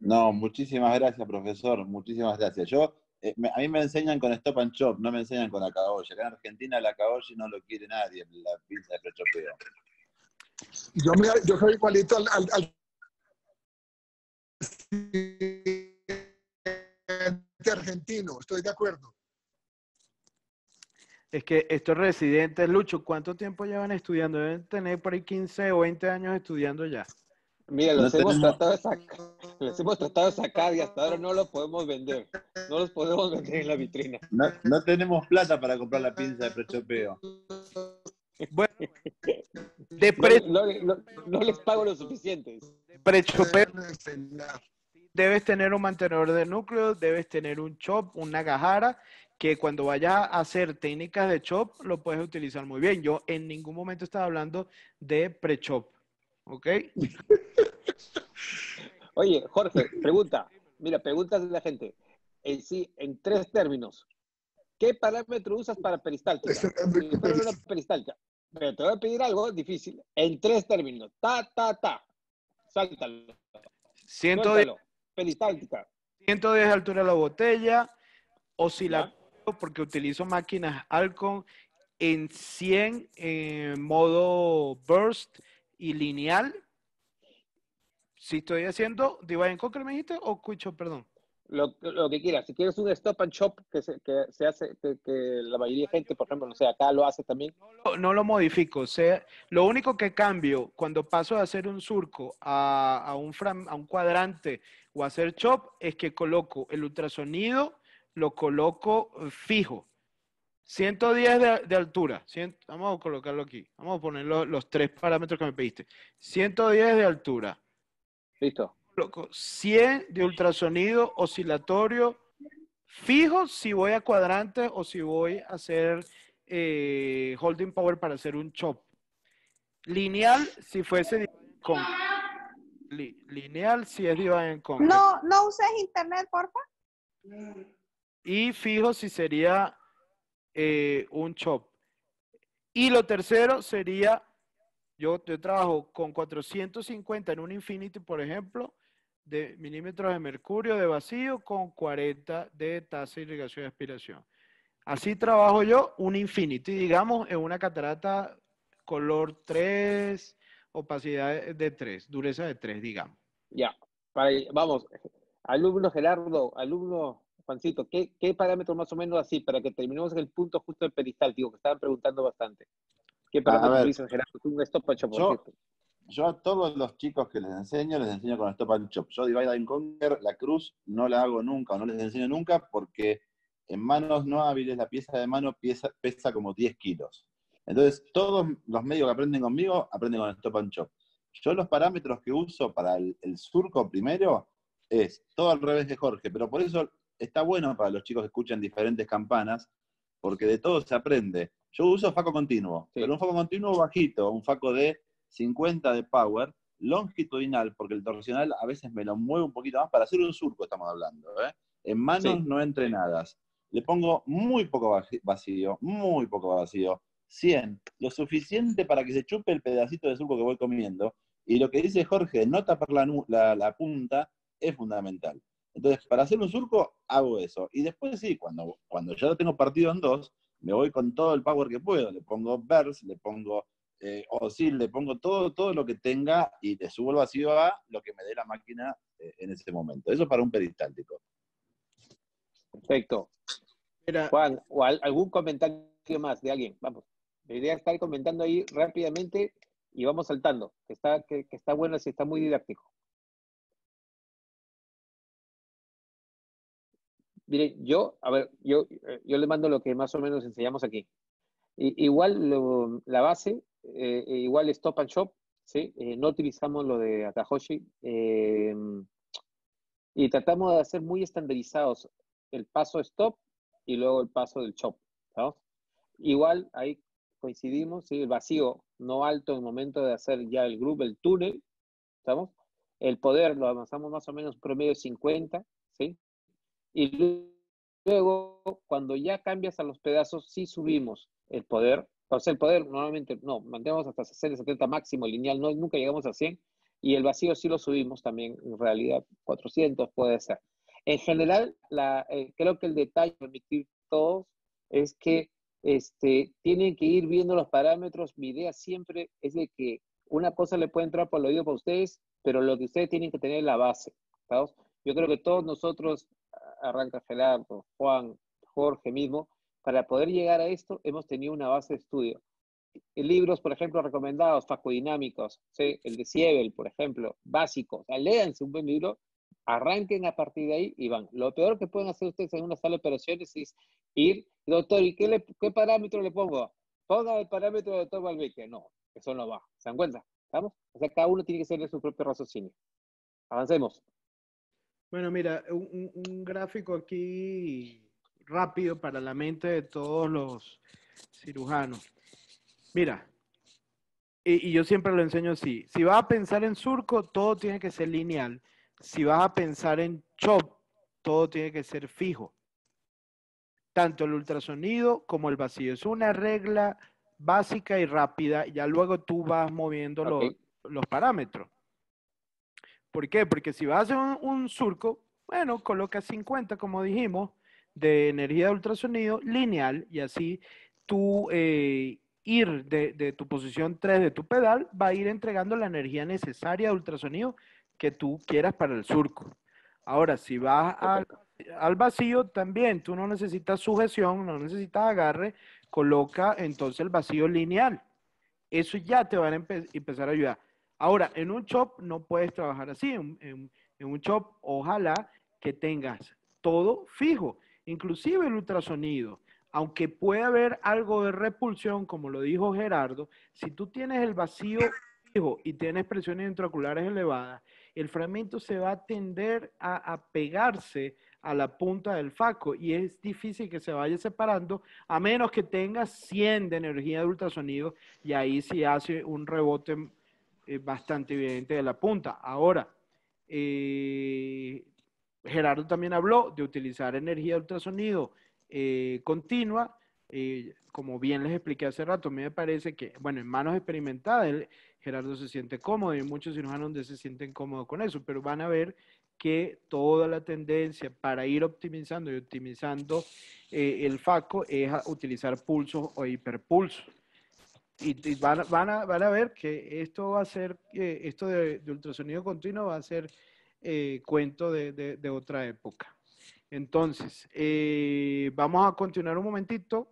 No, muchísimas gracias, profesor. Muchísimas gracias. Yo, eh, a mí me enseñan con Stop and Chop, no me enseñan con la caolla. Acá en Argentina la caolla no lo quiere nadie, la pinza de prechopeo. Yo, yo soy igualito al, al, argentino, estoy de acuerdo. Es que estos residentes, Lucho, ¿cuánto tiempo llevan estudiando? Deben tener por ahí 15 o 20 años estudiando ya. Mira, los, hemos tratado de sacar, los hemos tratado de sacar y hasta ahora no los podemos vender. No los podemos vender en la vitrina. No, tenemos plata para comprar la pinza de prechopeo. Bueno, no, les pago lo suficiente. Prechopeo. Debes tener un mantenedor de núcleo, debes tener un chop, una gajara, que cuando vayas a hacer técnicas de chop lo puedes utilizar muy bien. Yo en ningún momento estaba hablando de pre-chop. ¿Ok? Oye, Jorge, pregunta. Mira, preguntas de la gente. En sí, en tres términos. ¿Qué parámetro usas para peristáltica? peristáltica. Pero te voy a pedir algo difícil. En tres términos. Ta, ta, ta. Sáltalo. 110, peristáltica. 110 de altura de la botella. Oscilatorio, porque utilizo máquinas Alcon en 100 en modo burst y lineal. Si estoy haciendo Divide Cocker, me dijiste, o Quicho, perdón. Lo, lo, que quieras. Si quieres un stop and shop que se, que se hace, que, la mayoría de gente, por ejemplo, no sé, acá lo hace también. No, lo modifico. O sea, lo único que cambio cuando paso de hacer un surco a, a, un, a un cuadrante o a hacer chop es que coloco el ultrasonido, lo coloco fijo. 110 de, altura. vamos a colocarlo aquí. Vamos a poner los, tres parámetros que me pediste. 110 de altura. Listo. 100 de ultrasonido oscilatorio fijo si voy a cuadrante o si voy a hacer eh, holding power para hacer un chop. Lineal si fuese con lineal si es divide con. No, no uses internet, porfa. Y fijo si sería eh, un chop. Y lo tercero sería, yo, yo trabajo con 450 en un Infinity, por ejemplo, de milímetros de mercurio de vacío con 40 de tasa de irrigación y aspiración. Así trabajo yo un Infinity, digamos, en una catarata color 3, opacidad de 3, dureza de 3, digamos. Ya, vamos, alumno Gerardo, alumno Juancito, ¿qué, ¿qué parámetros más o menos así para que terminemos en el punto justo del peristáltico que estaban preguntando bastante? ¿Qué parámetros dicen, Gerardo? Tú un stop chop, yo, yo a todos los chicos que les enseño, les enseño con stop and chop. Yo divide and conquer, la cruz no la hago nunca, no les enseño nunca porque en manos no hábiles la pieza de mano pesa, pesa como 10 kilos. Entonces, todos los medios que aprenden conmigo aprenden con stop and chop. Yo los parámetros que uso para el, el surco primero es todo al revés de Jorge, pero por eso está bueno para los chicos que escuchan diferentes campanas, porque de todo se aprende. Yo uso faco continuo, pero un faco continuo bajito, un faco de 50 de power, longitudinal, porque el torsional a veces me lo mueve un poquito más, para hacer un surco estamos hablando, ¿eh? en manos no entrenadas. Le pongo muy poco vacío, muy poco vacío, 100, lo suficiente para que se chupe el pedacito de surco que voy comiendo. Y lo que dice Jorge, no tapar la, la punta, es fundamental. Entonces, para hacer un surco, hago eso. Y después sí, cuando, cuando ya lo tengo partido en dos, me voy con todo el power que puedo. Le pongo burst, le pongo eh, o sí, le pongo todo, todo lo que tenga y le subo el vacío a lo que me dé la máquina eh, en ese momento. Eso para un peristáltico. Perfecto. Juan, o al- algún comentario más de alguien. Vamos. La idea es estar comentando ahí rápidamente y vamos saltando. Que está, que, que está bueno, sí, está muy didáctico. Mire, yo, a ver, yo, eh, yo le mando lo que más o menos enseñamos aquí. Igual lo- la base, eh, eh, igual stop and shop, ¿sí? Eh, no utilizamos lo de Akahoshi. eh, y tratamos de hacer muy estandarizados el paso stop y luego el paso del chop. ¿no? Igual ahí coincidimos, ¿sí? el vacío no alto en el momento de hacer ya el group, el túnel, ¿estamos? El poder lo avanzamos más o menos promedio 50, ¿sí? Y luego, cuando ya cambias a los pedazos, sí subimos el poder. Sea, el poder normalmente no, mantenemos hasta 60, 70 máximo lineal, no, nunca llegamos a 100. Y el vacío sí lo subimos también, en realidad 400 puede ser. En general, la, eh, creo que el detalle, permitir todos, es que este, tienen que ir viendo los parámetros. Mi idea siempre es de que una cosa le puede entrar por el oído para ustedes, pero lo que ustedes tienen que tener es la base. ¿sabes? Yo creo que todos nosotros, arranca Gerardo, Juan, Jorge mismo, para poder llegar a esto hemos tenido una base de estudio. Libros, por ejemplo, recomendados, facodinámicos, ¿sí? el de Siebel, por ejemplo, básicos. O sea, léanse un buen libro, arranquen a partir de ahí y van. Lo peor que pueden hacer ustedes en una sala de operaciones es ir, doctor, ¿y qué, parámetro le pongo? Ponga el parámetro de doctor Valvecchia. No, eso no va. ¿Se dan cuenta? ¿Estamos? O sea, cada uno tiene que ser su propio raciocinio. Avancemos. Bueno, mira, un gráfico aquí rápido para la mente de todos los cirujanos. Mira, y, y yo siempre lo enseño así. Si vas a pensar en surco, todo tiene que ser lineal. Si vas a pensar en chop, todo tiene que ser fijo. Tanto el ultrasonido como el vacío. Es una regla básica y rápida. Ya luego tú vas moviendo los, los parámetros. ¿Por qué? Porque si vas a hacer un, un surco, bueno, coloca 50, como dijimos, de energía de ultrasonido lineal y así tú eh, ir de, de tu posición 3 de tu pedal va a ir entregando la energía necesaria de ultrasonido que tú quieras para el surco. Ahora, si vas al, al vacío, también tú no necesitas sujeción, no necesitas agarre, coloca entonces el vacío lineal. Eso ya te va a empe- empezar a ayudar. Ahora, en un chop no puedes trabajar así. En, en- en un chop, ojalá que tengas todo fijo, inclusive el ultrasonido. Aunque puede haber algo de repulsión, como lo dijo Gerardo, si tú tienes el vacío fijo y tienes presiones intraoculares elevadas, el fragmento se va a tender a, pegarse a la punta del faco y es difícil que se vaya separando a menos que tengas 100 de energía de ultrasonido y ahí sí hace un rebote eh, bastante evidente de la punta. Ahora, eh, Gerardo también habló de utilizar energía de ultrasonido eh, continua. eh, como bien les expliqué hace rato, a me parece que, bueno, en manos experimentadas, Gerardo se siente cómodo y muchos cirujanos se sienten cómodos con eso, pero van a ver que toda la tendencia para ir optimizando y optimizando eh, el FACO es utilizar pulsos o hiperpulsos. Y, van, a- van, a, van a ver que esto va a ser, eh, esto de, de ultrasonido continuo va a ser eh, cuento de, otra época. Entonces, eh, vamos a continuar un momentito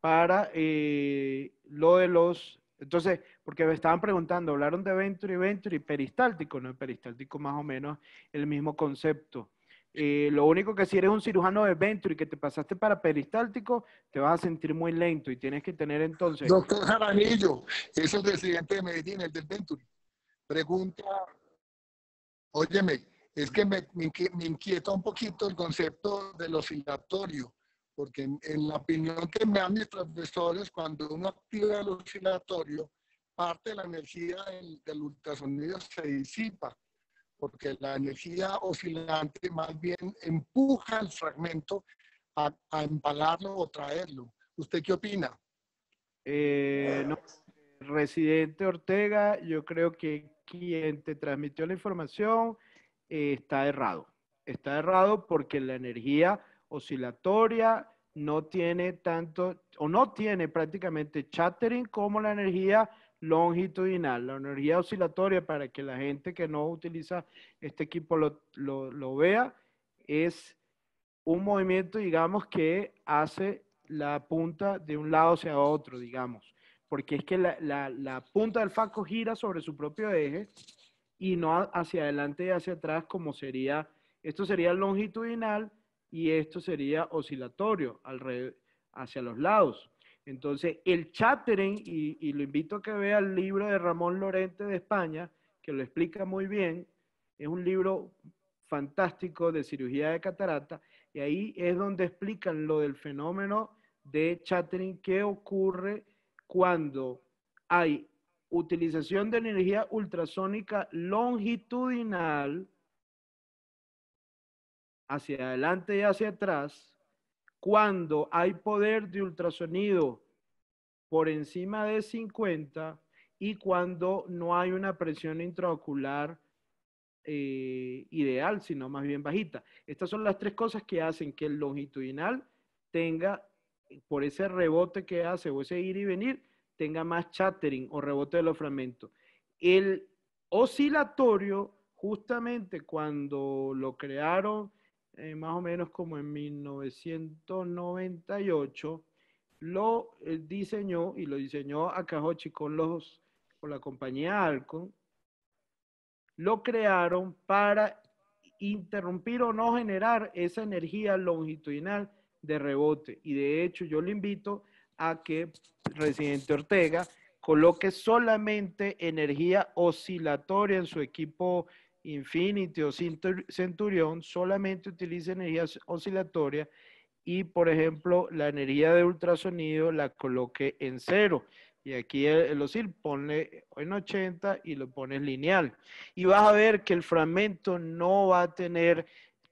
para eh, lo de los... Entonces, porque me estaban preguntando, hablaron de Venturi, Venturi, peristáltico, ¿no? Peristáltico más o menos el mismo concepto. Eh, lo único que si eres un cirujano de Venturi que te pasaste para peristáltico, te vas a sentir muy lento y tienes que tener entonces... Doctor Jaramillo, eso es del presidente de Medellín, el del Venturi. Pregunta, óyeme, es que me, me inqui- me inquieta un poquito el concepto del oscilatorio, porque en, en la opinión que me dan mis profesores, cuando uno activa el oscilatorio, parte de la energía del, del ultrasonido se disipa, porque la energía oscilante más bien empuja el fragmento a, a empalarlo o traerlo. ¿Usted qué opina? Eh, no, Residente Ortega, yo creo que quien te transmitió la información eh, está errado. Está errado porque la energía oscilatoria no tiene tanto, o no tiene prácticamente chattering como la energía longitudinal, la energía oscilatoria para que la gente que no utiliza este equipo lo, lo- lo vea, es un movimiento, digamos, que hace la punta de un lado hacia otro, digamos, porque es que la, la- la punta del faco gira sobre su propio eje y no ha- hacia adelante y hacia atrás como sería, esto sería longitudinal y esto sería oscilatorio alre- hacia los lados. Entonces, el chattering, y, y lo invito a que vea el libro de Ramón Lorente de España, que lo explica muy bien, es un libro fantástico de cirugía de catarata, y ahí es donde explican lo del fenómeno de chattering que ocurre cuando hay utilización de energía ultrasónica longitudinal hacia adelante y hacia atrás, cuando hay poder de ultrasonido por encima de 50 y cuando no hay una presión intraocular eh, ideal, sino más bien bajita. Estas son las tres cosas que hacen que el longitudinal tenga, por ese rebote que hace o ese ir y venir, tenga más chattering o rebote de los fragmentos. El oscilatorio, justamente cuando lo crearon, eh, más o menos como en 1998, lo eh, diseñó y lo diseñó Akahochi con, los, con la compañía Alcon, lo crearon para interrumpir o no generar esa energía longitudinal de rebote. Y de hecho yo le invito a que Residente Ortega coloque solamente energía oscilatoria en su equipo Infinity o Centur- Centurion, solamente utilice energía os- oscilatoria y, por ejemplo, la energía de ultrasonido la coloque en cero. Y aquí el, el oscil ponle en 80 y lo pones lineal. Y vas a ver que el fragmento no va a tener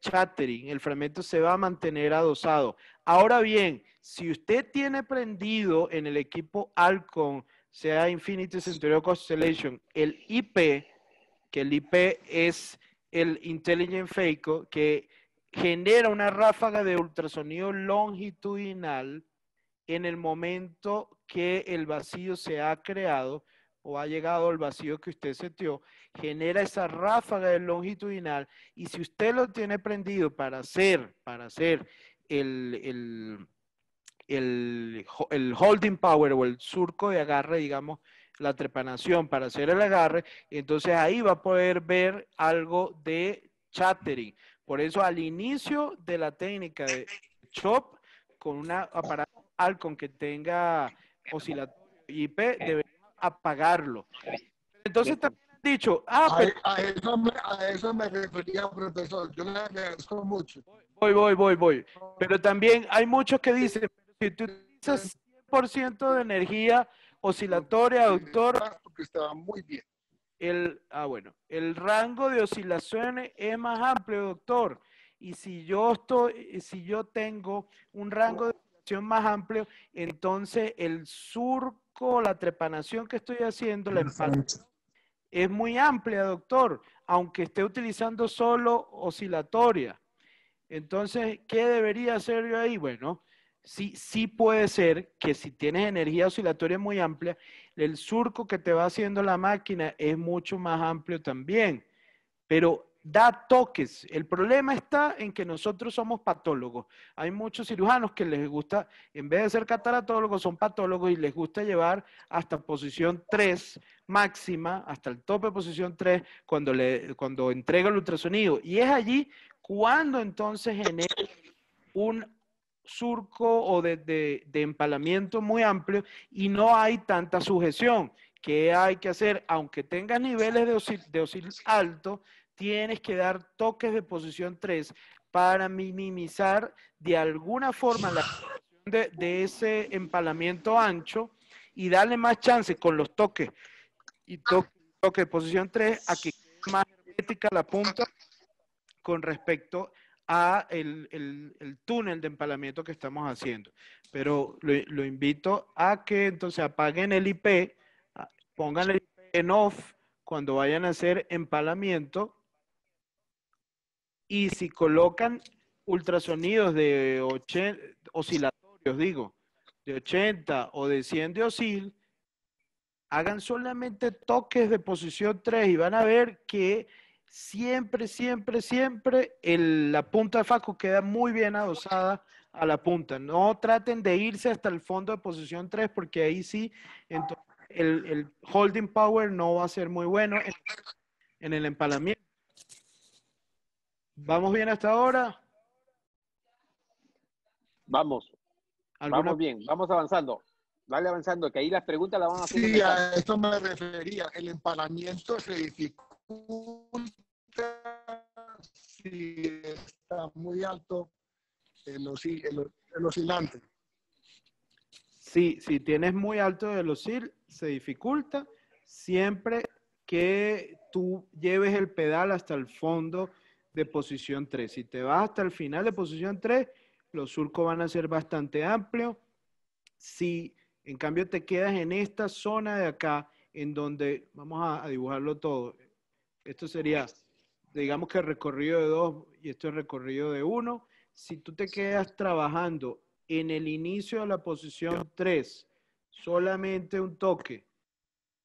chattering, el fragmento se va a mantener adosado. Ahora bien, si usted tiene prendido en el equipo Alcon, sea Infinity Centurion Constellation, el IP, que el IP es el Intelligent FACO, que genera una ráfaga de ultrasonido longitudinal en el momento que el vacío se ha creado o ha llegado al vacío que usted seteó, genera esa ráfaga de longitudinal y si usted lo tiene prendido para hacer, para hacer el, el, el, ho- el holding power o el surco de agarre, digamos, la trepanación para hacer el agarre, entonces ahí va a poder ver algo de chattering. Por eso al inicio de la técnica de chop, con un aparato Alcon que tenga oscilatorio IP, debería apagarlo. Entonces también dicho, ah, A, pero a eso me, a eso me refería, profesor. Yo le agradezco mucho. voy, voy, voy, voy. Pero también hay muchos que dicen, si tú utilizas 100% de energía oscilatoria, doctor, Porque estaba muy bien. el, ah, bueno, el rango de oscilaciones es más amplio, doctor. Y si yo estoy, si yo tengo un rango de oscilación más amplio, entonces el surco, la trepanación que estoy haciendo, la empalación, es muy amplia, doctor, aunque esté utilizando solo oscilatoria. Entonces, ¿qué debería hacer yo ahí? Bueno, sí, sí puede ser que si tienes energía oscilatoria muy amplia, el surco que te va haciendo la máquina es mucho más amplio también, pero da toques. El problema está en que nosotros somos patólogos. Hay muchos cirujanos que les gusta, en vez de ser cataratólogos, son patólogos y les gusta llevar hasta posición 3 máxima, hasta el tope de posición 3, cuando, le, cuando entrega el ultrasonido. Y es allí cuando entonces genera un surco o de, de- de empalamiento muy amplio y no hay tanta sujeción. ¿Qué hay que hacer? Aunque tengas niveles de oscil, de oscil alto, tienes que dar toques de posición 3 para minimizar de alguna forma la de, de ese empalamiento ancho y darle más chance con los toques y to- toque posición 3 a que quede más hermética la punta con respecto a el, el- el túnel de empalamiento que estamos haciendo. Pero lo, invito a que entonces apaguen el IP, pongan el IP en off cuando vayan a hacer empalamiento y si colocan ultrasonidos de 80, osciladores os digo, de 80 o de 100 de oscil, hagan solamente toques de posición 3 y van a ver que siempre, siempre, siempre el- la punta de faco queda muy bien adosada a la punta. No traten de irse hasta el fondo de posición 3 porque ahí sí ento- el, el holding power no va a ser muy bueno en, en el empalamiento. ¿Vamos bien hasta ahora? Vamos, ¿Alguna vamos bien, vamos avanzando. Dale avanzando, que ahí las preguntas las van a hacer. Sí, a esto me refería. El empalamiento se dificulta si está muy alto el, el- el oscilante. Sí, si tienes muy alto el oscil, se dificulta siempre que tú lleves el pedal hasta el fondo de posición 3. Si te vas hasta el final de posición 3, los surcos van a ser bastante amplios. Si en cambio te quedas en esta zona de acá, en donde, vamos a, dibujarlo todo, esto sería, digamos que recorrido de 2 y esto es recorrido de 1. Si tú te quedas trabajando en el inicio de la posición 3, solamente un toque,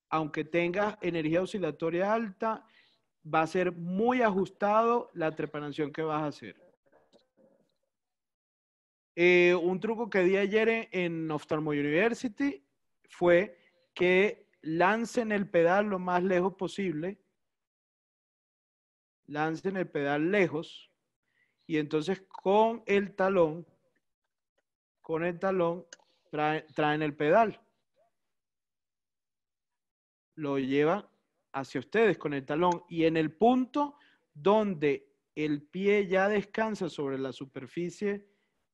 aunque tengas energía oscilatoria alta, va a ser muy ajustado la trepanación que vas a hacer. Eh, un truco que di ayer en, Ophthalmo University fue que lancen el pedal lo más lejos posible, lancen el pedal lejos y entonces con el talón, con el talón trae- traen el pedal. Lo llevan hacia ustedes con el talón y en el punto donde el pie ya descansa sobre la superficie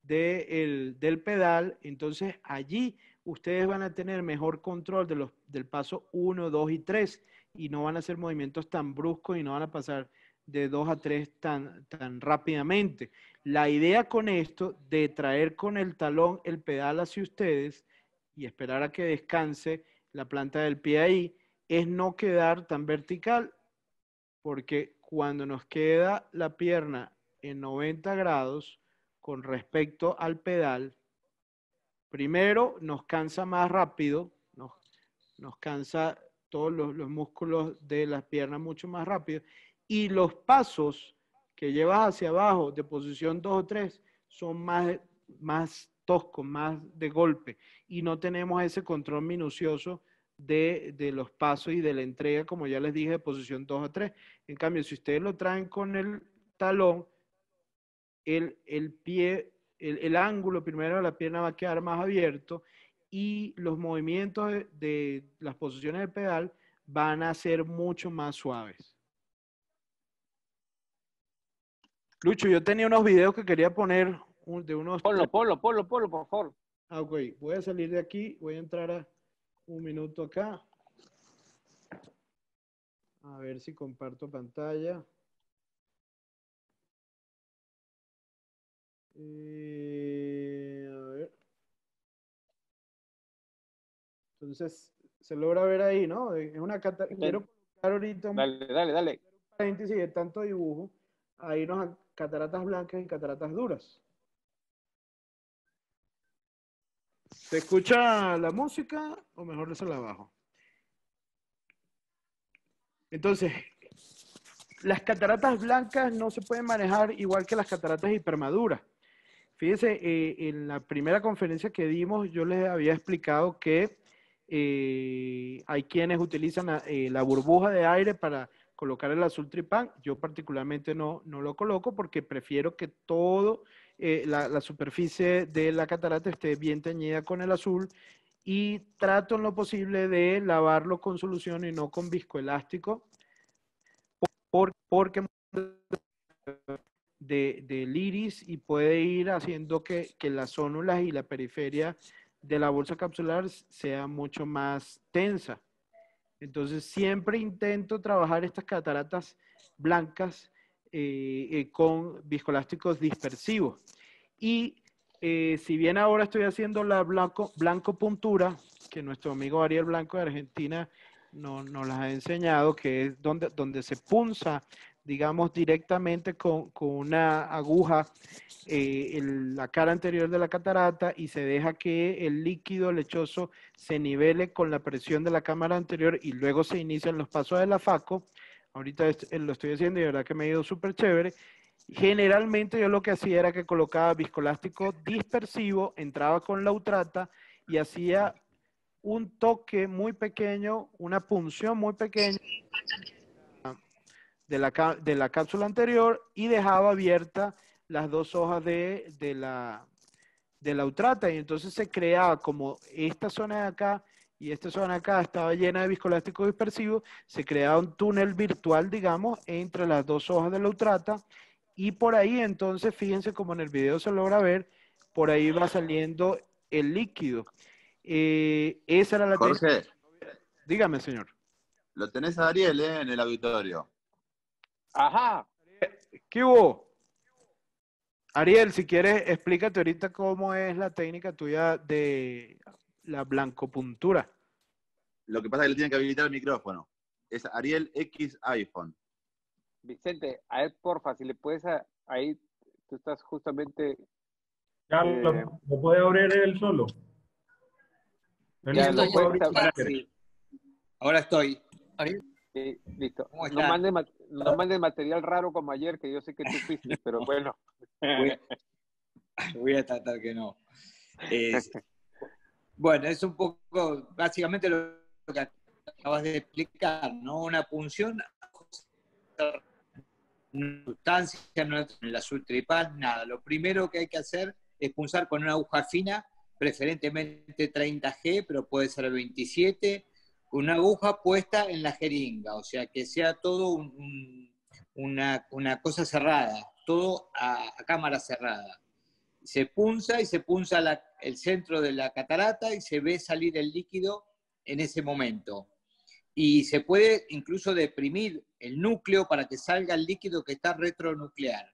de el- del pedal, entonces allí ustedes van a tener mejor control de los, del paso 1, 2 y 3 y no van a hacer movimientos tan bruscos y no van a pasar de 2 a 3 tan, tan rápidamente. La idea con esto de traer con el talón el pedal hacia ustedes y esperar a que descanse la planta del pie ahí es no quedar tan vertical porque cuando nos queda la pierna en 90 grados con respecto al pedal, primero nos cansa más rápido, nos, nos cansa todos los, los músculos de las piernas mucho más rápido y los pasos que llevas hacia abajo de posición 2 o 3 son más, más toscos, más de golpe y no tenemos ese control minucioso de, de los pasos y de la entrega, como ya les dije, de posición 2 a 3. En cambio, si ustedes lo traen con el talón, el, el pie, el, el ángulo primero de la pierna va a quedar más abierto y los movimientos de, de las posiciones del pedal van a ser mucho más suaves. Lucho, yo tenía unos videos que quería poner un- de unos... Ponlo, ponlo, ponlo, ponlo, por favor. Ah, ok, voy a salir de aquí, voy a entrar a un minuto acá. A ver si comparto pantalla. Eh, a ver. Entonces, se logra ver ahí, ¿no? Es una cata- Quiero colocar ahorita un Dale, dale, dale. paréntesis de tanto dibujo. Hay unas cataratas blancas y cataratas duras. ¿Se escucha la música o mejor se la bajo? Entonces, las cataratas blancas no se pueden manejar igual que las cataratas hipermaduras. Fíjense, eh, en la primera conferencia que dimos, yo les había explicado que eh, hay quienes utilizan la, eh, la burbuja de aire para colocar el azul tripán. Yo particularmente no, no lo coloco porque prefiero que todo la, la superficie de la catarata esté bien teñida con el azul y trato en lo posible de lavarlo con solución y no con viscoelástico por- porque de, del iris y puede ir haciendo que, que las zónulas y la periferia de la bolsa capsular sea mucho más tensa. Entonces siempre intento trabajar estas cataratas blancas eh, eh, con viscoelásticos dispersivos. Y eh, si bien ahora estoy haciendo la blanco, blanco puntura, que nuestro amigo Ariel Blanco de Argentina no- nos las ha enseñado, que es donde, donde se punza digamos, directamente con, con una aguja eh, en la cara anterior de la catarata y se deja que el líquido lechoso se nivele con la presión de la cámara anterior y luego se inician los pasos de la FACO. Ahorita eh, lo estoy haciendo y de verdad que me ha ido súper chévere. Generalmente yo lo que hacía era que colocaba viscoelástico dispersivo, entraba con la utrata y hacía un toque muy pequeño, una punción muy pequeña de la, de la cápsula anterior y dejaba abierta las dos hojas de, de la, de la utrata. Y entonces se creaba como esta zona de acá y esta zona de acá estaba llena de viscoelástico dispersivo, se creaba un túnel virtual, digamos, entre las dos hojas de la utrata. Y por ahí entonces, fíjense como en el video se logra ver, por ahí va saliendo el líquido. Eh, esa era la. Jorge, Dígame, señor. lo tenés a Ariel ¿eh? en el auditorio. Ajá. ¿Qué hubo? Ariel, si quieres, explícate ahorita cómo es la técnica tuya de la blancopuntura. Lo que pasa es que le tienen que habilitar el micrófono. Es Ariel X iPhone. Vicente, a él, porfa, si le puedes, a- ahí, tú estás justamente, Ya Eh, lo, lo puede abrir él solo. Ya lo puede abrir. Ahora estoy. Sí, listo. ¿Cómo No están? mandes, ma- no mandes material raro como ayer, que yo sé que tú fuiste, pero bueno. Voy a, voy a tratar que no. Bueno, es un poco, básicamente lo que acabas de explicar, ¿no? Una punción, sustancia, no es el azul tripán, nada. Lo primero que hay que hacer es punzar con una aguja fina, preferentemente 30G, pero puede ser 27, con una aguja puesta en la jeringa, o sea, que sea todo un- un- una, una cosa cerrada, todo a, cámara cerrada. Se punza y se punza el centro de la catarata y se ve salir el líquido en ese momento. Y se puede incluso deprimir el núcleo para que salga el líquido que está retronuclear.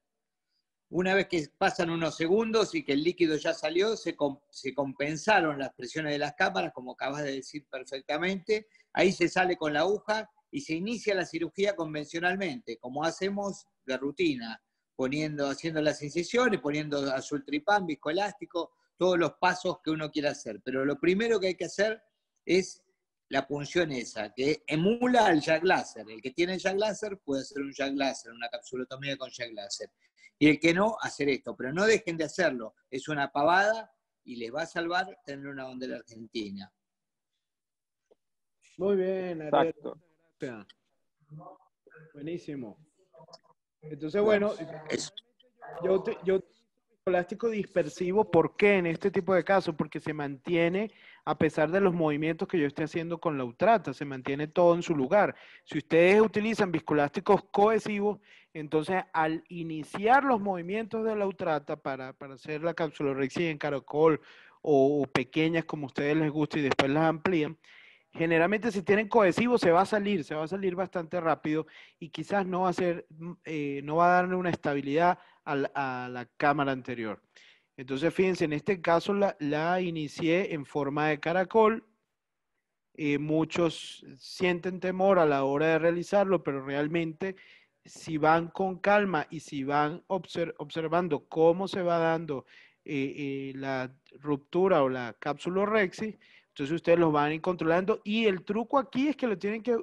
Una vez que pasan unos segundos y que el líquido ya salió, se, com- se compensaron las presiones de las cámaras, como acabas de decir perfectamente. Ahí se sale con la aguja y se inicia la cirugía convencionalmente, como hacemos de rutina, poniendo, haciendo las incisiones, poniendo azul tripán, viscoelástico, todos los pasos que uno quiera hacer. Pero lo primero que hay que hacer es la punción esa, que emula al jack láser. El que tiene jack láser puede hacer un jack láser, una capsulotomía con jack láser. Y el que no, hacer esto. Pero no dejen de hacerlo. Es una pavada y les va a salvar tener una bandera argentina. Muy bien, Ariel. Exacto. Gracias. Buenísimo. Entonces, bueno, yo, te- yo plástico dispersivo, ¿por qué en este tipo de casos? Porque se mantiene, a pesar de los movimientos que yo esté haciendo con la utrata, se mantiene todo en su lugar. Si ustedes utilizan viscoelásticos cohesivos, entonces al iniciar los movimientos de la utrata para, para hacer la capsulorexia en caracol o, o pequeñas como a ustedes les gusta y después las amplían, generalmente si tienen cohesivo se va a salir, se va a salir bastante rápido y quizás no va a ser, mm, eh, no va a darle una estabilidad a la, cámara anterior. Entonces, fíjense, en este caso la, inicié en forma de caracol. Eh, muchos sienten temor a la hora de realizarlo, pero realmente si van con calma y si van obser- observando cómo se va dando eh, eh, la ruptura o la cápsula rexi, entonces ustedes los van a ir controlando y el truco aquí es que lo tienen que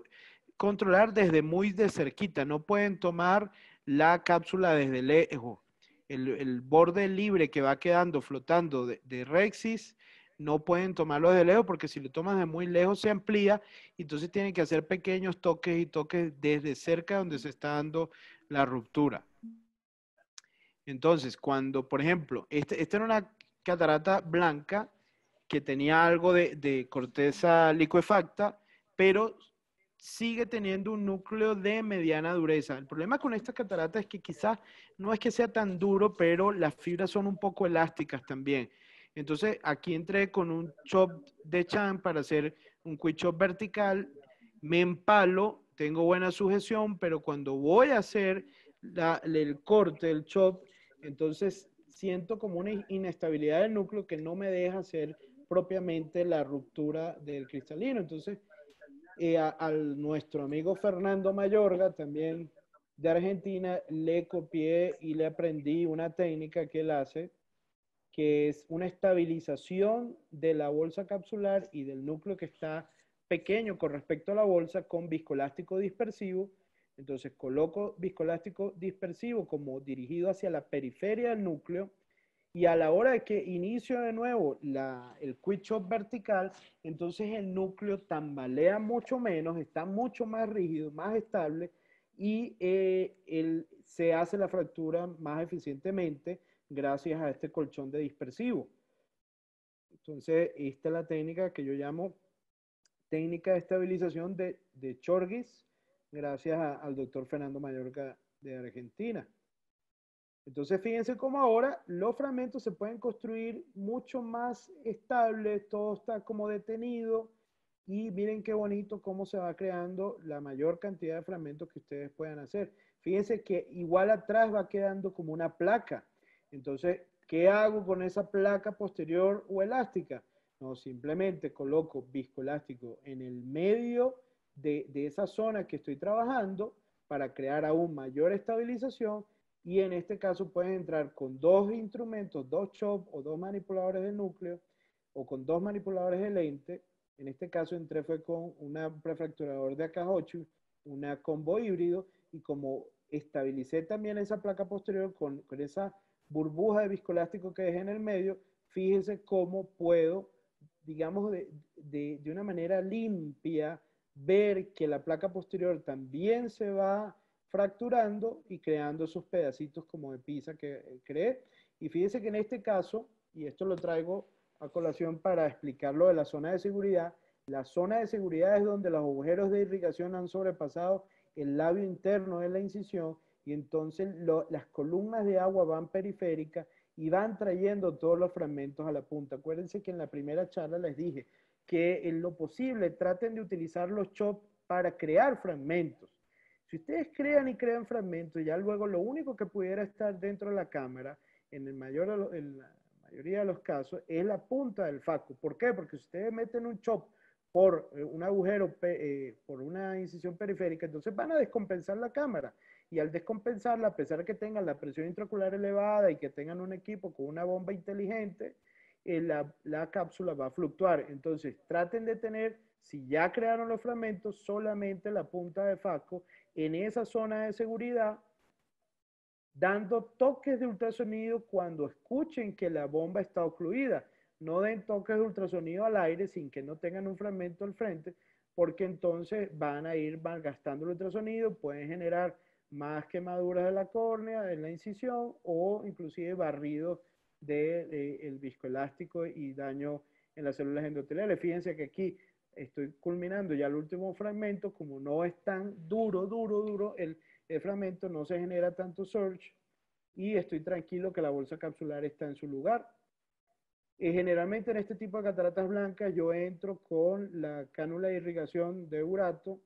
controlar desde muy de cerquita, no pueden tomar la cápsula desde lejos. El, el borde libre que va quedando flotando de, de Rexis, no pueden tomarlo desde lejos porque si lo toman de muy lejos se amplía, entonces tienen que hacer pequeños toques y toques desde cerca donde se está dando la ruptura. Entonces, cuando, por ejemplo, este, esta era una catarata blanca que tenía algo de, de corteza liquefacta, pero sigue teniendo un núcleo de mediana dureza. El problema con esta catarata es que quizás no es que sea tan duro, pero las fibras son un poco elásticas también. Entonces aquí entré con un chop de chan para hacer un quick chop vertical, me empalo, tengo buena sujeción, pero cuando voy a hacer el corte, el chop, entonces siento como una inestabilidad del núcleo que no me deja hacer propiamente la ruptura del cristalino. Entonces, eh, a, nuestro amigo Fernando Mayorga, también de Argentina, le copié y le aprendí una técnica que él hace, que es una estabilización de la bolsa capsular y del núcleo que está pequeño con respecto a la bolsa con viscoelástico dispersivo. Entonces coloco viscoelástico dispersivo como dirigido hacia la periferia del núcleo y a la hora de que inicio de nuevo el quick shot vertical, entonces el núcleo tambalea mucho menos, está mucho más rígido, más estable y eh, se hace la fractura más eficientemente gracias a este colchón de dispersivo. Entonces, esta es la técnica que yo llamo técnica de estabilización de, de Chorgis, gracias al doctor Fernando Mallorca de Argentina. Entonces, fíjense cómo ahora los fragmentos se pueden construir mucho más estables, todo está como detenido, y miren qué bonito cómo se va creando la mayor cantidad de fragmentos que ustedes puedan hacer. Fíjense que igual atrás va quedando como una placa. Entonces, ¿qué hago con esa placa posterior o elástica? No, simplemente coloco viscoelástico en el medio de, de esa zona que estoy trabajando para crear aún mayor estabilización y en este caso pueden entrar con dos instrumentos, dos chop o dos manipuladores de núcleo o con dos manipuladores de lente. En este caso entré fue con un prefracturador de AK8, una combo híbrido, y como estabilicé también esa placa posterior con, esa burbuja de viscoelástico que dejé en el medio, fíjense cómo puedo, digamos, de, de, una manera limpia, ver que la placa posterior también se va fracturando y creando esos pedacitos como de pizza que eh, creé. Y fíjense que en este caso, y esto lo traigo a colación para explicar lo de la zona de seguridad. La zona de seguridad es donde los agujeros de irrigación han sobrepasado el labio interno de la incisión y entonces las columnas de agua van periféricas y van trayendo todos los fragmentos a la punta. Acuérdense que en la primera charla les dije que en lo posible traten de utilizar los chops para crear fragmentos. Si ustedes crean y crean fragmentos, ya luego lo único que pudiera estar dentro de la cámara, en el mayor, en mayoría de los casos, es la punta del faco. ¿Por qué? Porque si ustedes meten un chop por eh, un agujero, eh, por una incisión periférica, entonces van a descompensar la cámara. Y al descompensarla, a pesar de que tengan la presión intraocular elevada y que tengan un equipo con una bomba inteligente, eh, la, la, cápsula va a fluctuar. Entonces, traten de tener, si ya crearon los fragmentos, solamente la punta de faco en esa zona de seguridad dando toques de ultrasonido cuando escuchen que la bomba está ocluida. No den toques de ultrasonido al aire sin que no tengan un fragmento al frente, porque entonces van a ir gastando el ultrasonido, pueden generar más quemaduras de la córnea, de la incisión o inclusive barrido del de, viscoelástico y daño en las células endoteliales. Fíjense que aquí estoy culminando ya el último fragmento, como no es tan duro, duro, duro, el, fragmento, no se genera tanto surge y estoy tranquilo que la bolsa capsular está en su lugar. Y generalmente en este tipo de cataratas blancas yo entro con la cánula de irrigación de urato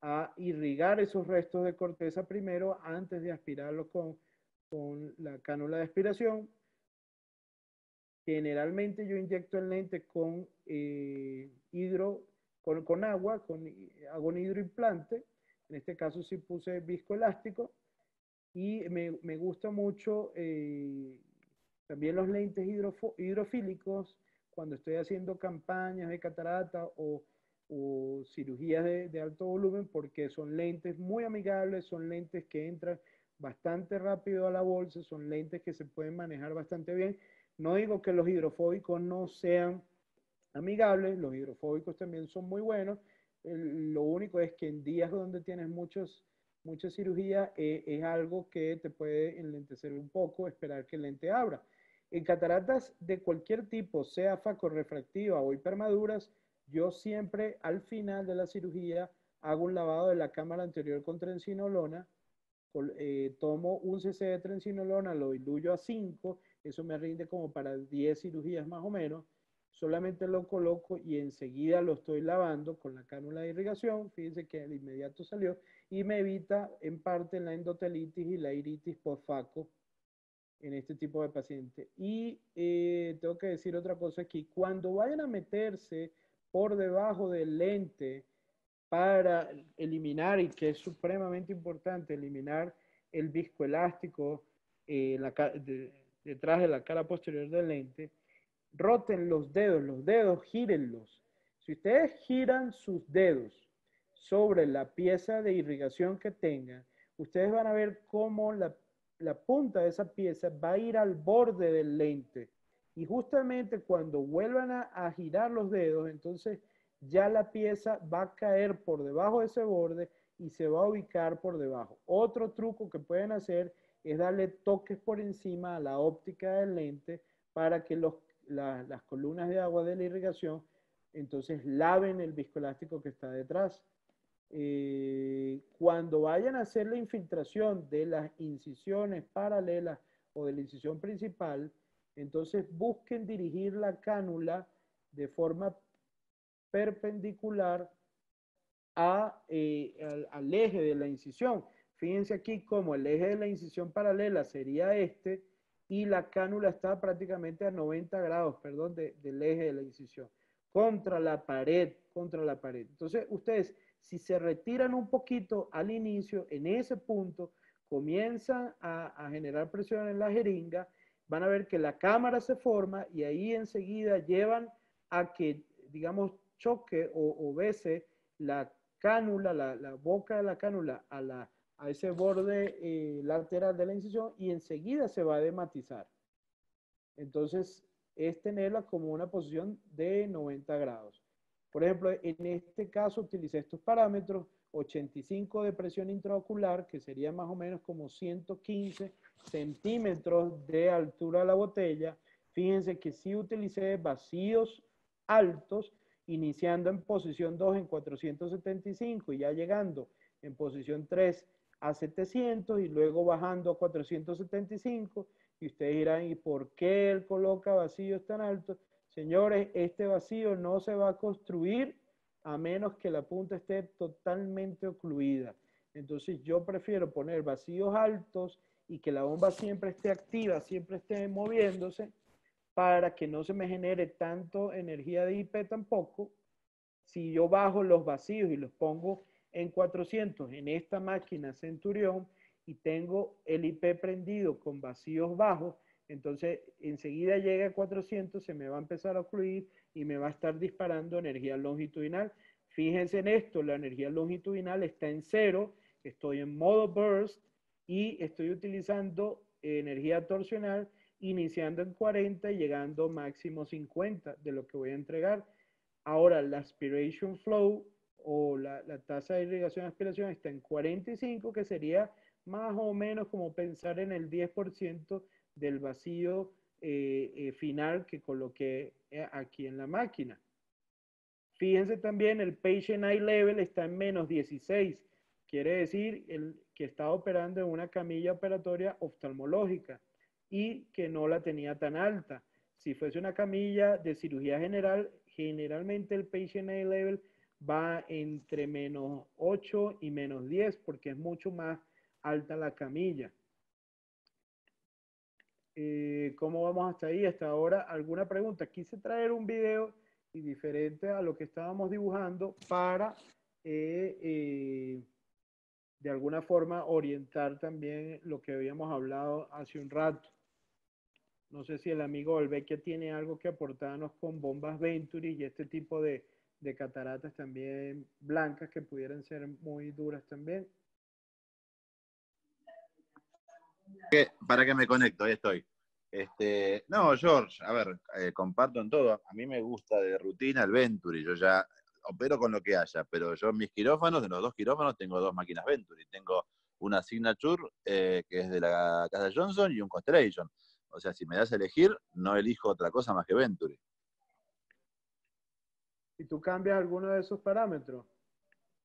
a irrigar esos restos de corteza primero antes de aspirarlo con, con la cánula de aspiración. Generalmente yo inyecto el lente con eh, hidro, con, con agua, con, hago un hidroimplante en este caso sí puse viscoelástico. Y me, me gusta mucho eh, también los lentes hidrofílicos cuando estoy haciendo campañas de catarata o, o cirugías de, de, alto volumen porque son lentes muy amigables, son lentes que entran bastante rápido a la bolsa, son lentes que se pueden manejar bastante bien. No digo que los hidrofóbicos no sean amigables, los hidrofóbicos también son muy buenos, lo único es que en días donde tienes muchos, mucha cirugía eh, es algo que te puede enlentecer un poco, esperar que el lente abra. En cataratas de cualquier tipo, sea facorrefractiva o hipermaduras, yo siempre al final de la cirugía hago un lavado de la cámara anterior con trencinolona, eh, tomo un cc de trencinolona, lo diluyo a 5, eso me rinde como para 10 cirugías más o menos, solamente lo coloco y enseguida lo estoy lavando con la cánula de irrigación, fíjense que de inmediato salió, y me evita en parte la endotelitis y la iritis postfaco en este tipo de paciente. Y eh, tengo que decir otra cosa aquí, cuando vayan a meterse por debajo del lente para eliminar, y que es supremamente importante, eliminar el viscoelástico eh, la de- detrás de la cara posterior del lente, roten los dedos, los dedos, gírenlos. Si ustedes giran sus dedos sobre la pieza de irrigación que tengan, ustedes van a ver cómo la, la punta de esa pieza va a ir al borde del lente. Y justamente cuando vuelvan a, a girar los dedos, entonces ya la pieza va a caer por debajo de ese borde y se va a ubicar por debajo. Otro truco que pueden hacer es darle toques por encima a la óptica del lente para que los, la- las columnas de agua de la irrigación entonces laven el viscoelástico que está detrás. Eh, cuando vayan a hacer la infiltración de las incisiones paralelas o de la incisión principal, entonces busquen dirigir la cánula de forma perpendicular a, eh, al eje de la incisión. Fíjense aquí como el eje de la incisión paralela sería este y la cánula está prácticamente a 90 grados, perdón, de- del eje de la incisión, contra la pared, contra la pared. Entonces, ustedes, si se retiran un poquito al inicio, en ese punto, comienzan a, a generar presión en la jeringa, van a ver que la cámara se forma y ahí enseguida llevan a que, digamos, choque o, o bese la cánula, la, la boca de la cánula a, la, a ese borde eh, lateral de la incisión y enseguida se va a dematizar. Entonces, es tenerla como una posición de 90 grados. Por ejemplo, en este caso utilicé estos parámetros, 85 de presión intraocular, que sería más o menos como 115 centímetros de altura de la botella. Fíjense que sí utilicé vacíos altos, iniciando en posición 2 en 475 y ya llegando en posición 3 a 700 y luego bajando a 475. Y ustedes dirán, ¿y por qué él coloca vacíos tan altos? Señores, este vacío no se va a construir a menos que la punta esté totalmente ocluida. Entonces yo prefiero poner vacíos altos y que la bomba siempre esté activa, siempre esté moviéndose, para que no se me genere tanto energía de IP tampoco. Si yo bajo los vacíos y los pongo en 400 en esta máquina Centurión y tengo el IP prendido con vacíos bajos, entonces enseguida llega a 400, se me va a empezar a ocluir y me va a estar disparando energía longitudinal. Fíjense en esto, la energía longitudinal está en cero, estoy en modo burst y estoy utilizando energía torsional iniciando en 40 y llegando máximo 50 de lo que voy a entregar. Ahora, la aspiration flow o la, la tasa de irrigación aspiración está en 45, que sería más o menos como pensar en el 10% del vacío eh, eh, final que coloqué eh, aquí en la máquina. Fíjense también, el patient eye level está en menos 16, quiere decir el, que está operando en una camilla operatoria oftalmológica y que no la tenía tan alta. Si fuese una camilla de cirugía general, generalmente el patient eye level va entre menos 8 y menos 10 porque es mucho más alta la camilla. Eh, ¿Cómo vamos hasta ahí? Hasta ahora, ¿alguna pregunta? Quise traer un video y diferente a lo que estábamos dibujando para eh, eh, de alguna forma orientar también lo que habíamos hablado hace un rato. No sé si el amigo Olvecchia tiene algo que aportarnos con bombas Venturi y este tipo de, de cataratas también blancas que pudieran ser muy duras también. ¿Para qué me conecto? Ahí estoy. Este, no, George, a ver, eh, comparto en todo. A mí me gusta de rutina el Venturi. Yo ya opero con lo que haya, pero yo en mis quirófanos, en los dos quirófanos, tengo dos máquinas Venturi. Tengo una Signature, eh, que es de la casa Johnson, y un Constellation. O sea, si me das a elegir, no elijo otra cosa más que Venturi. ¿Y tú cambias alguno de esos parámetros?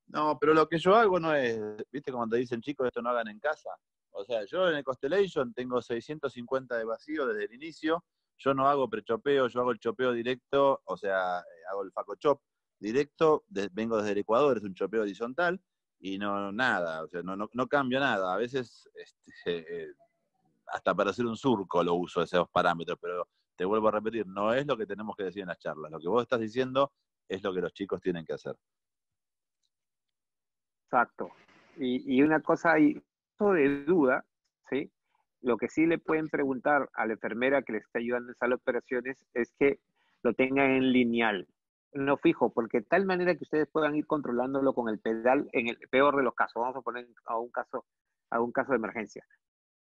No, pero lo que yo hago no es, viste como te dicen chicos, esto no hagan en casa. O sea, yo en el Constellation tengo 650 de vacío desde el inicio. Yo no hago prechopeo, yo hago el chopeo directo, o sea, eh, hago el faco chop directo, vengo desde el Ecuador, es un chopeo horizontal y no nada, o sea, no, no, no cambio nada. A veces, este, eh, hasta para hacer un surco lo uso esos parámetros, pero te vuelvo a repetir, no es lo que tenemos que decir en las charlas. Lo que vos estás diciendo es lo que los chicos tienen que hacer. Exacto. Y, una cosa ahí, de duda, ¿sí? Lo que sí le pueden preguntar a la enfermera que le está ayudando en sala de operaciones es que lo tengan en lineal, no fijo, porque de tal manera que ustedes puedan ir controlándolo con el pedal en el peor de los casos. Vamos a poner caso, a un caso de emergencia.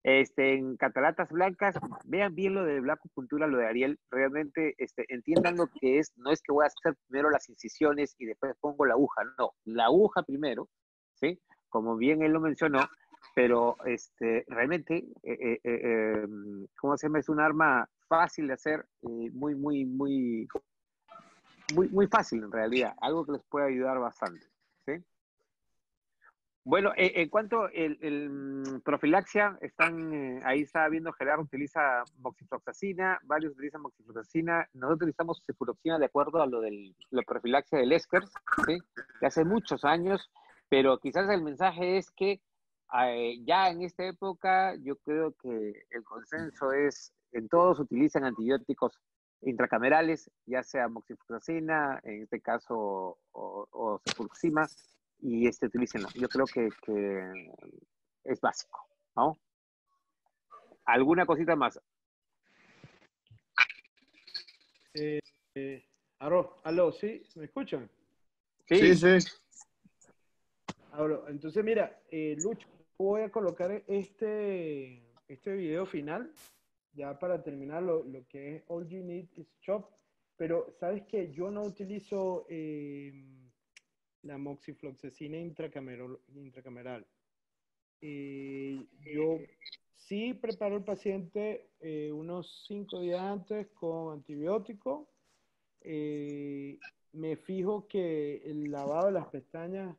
Este, en cataratas blancas, vean bien lo de puntura lo de Ariel, realmente este, entiendan lo que es, no es que voy a hacer primero las incisiones y después pongo la aguja, no, la aguja primero, ¿sí? Como bien él lo mencionó, pero este, realmente, eh, eh, eh, em, ¿cómo se llama? Es un arma fácil de hacer, muy, muy, muy, muy, muy fácil en realidad, algo que les puede ayudar bastante. Bueno, en cuanto el, el mm, profilaxia, están, ahí está viendo Gerardo utiliza moxifloxacina, varios utilizan moxifloxacina, nosotros utilizamos cefuroxina de acuerdo a lo de la profilaxia del Esker, ¿sí? de hace muchos años, pero quizás el mensaje es que eh, ya en esta época yo creo que el consenso es, en todos utilizan antibióticos intracamerales, ya sea moxifloxacina, en este caso, o, o y este utilicen. Yo creo que, es básico, ¿no? ¿Alguna cosita más? Eh, eh aló, ¿sí? ¿Me escuchan? Sí, sí. Ahora, entonces mira, eh, Lucho, voy a colocar este, este video final, ya para terminar lo, lo que es All You Need is Chop, pero sabes que yo no utilizo eh, la moxifloxacina intracameral. Eh, yo sí preparo al paciente eh, unos cinco días antes con antibiótico. me fijo que el lavado de las pestañas,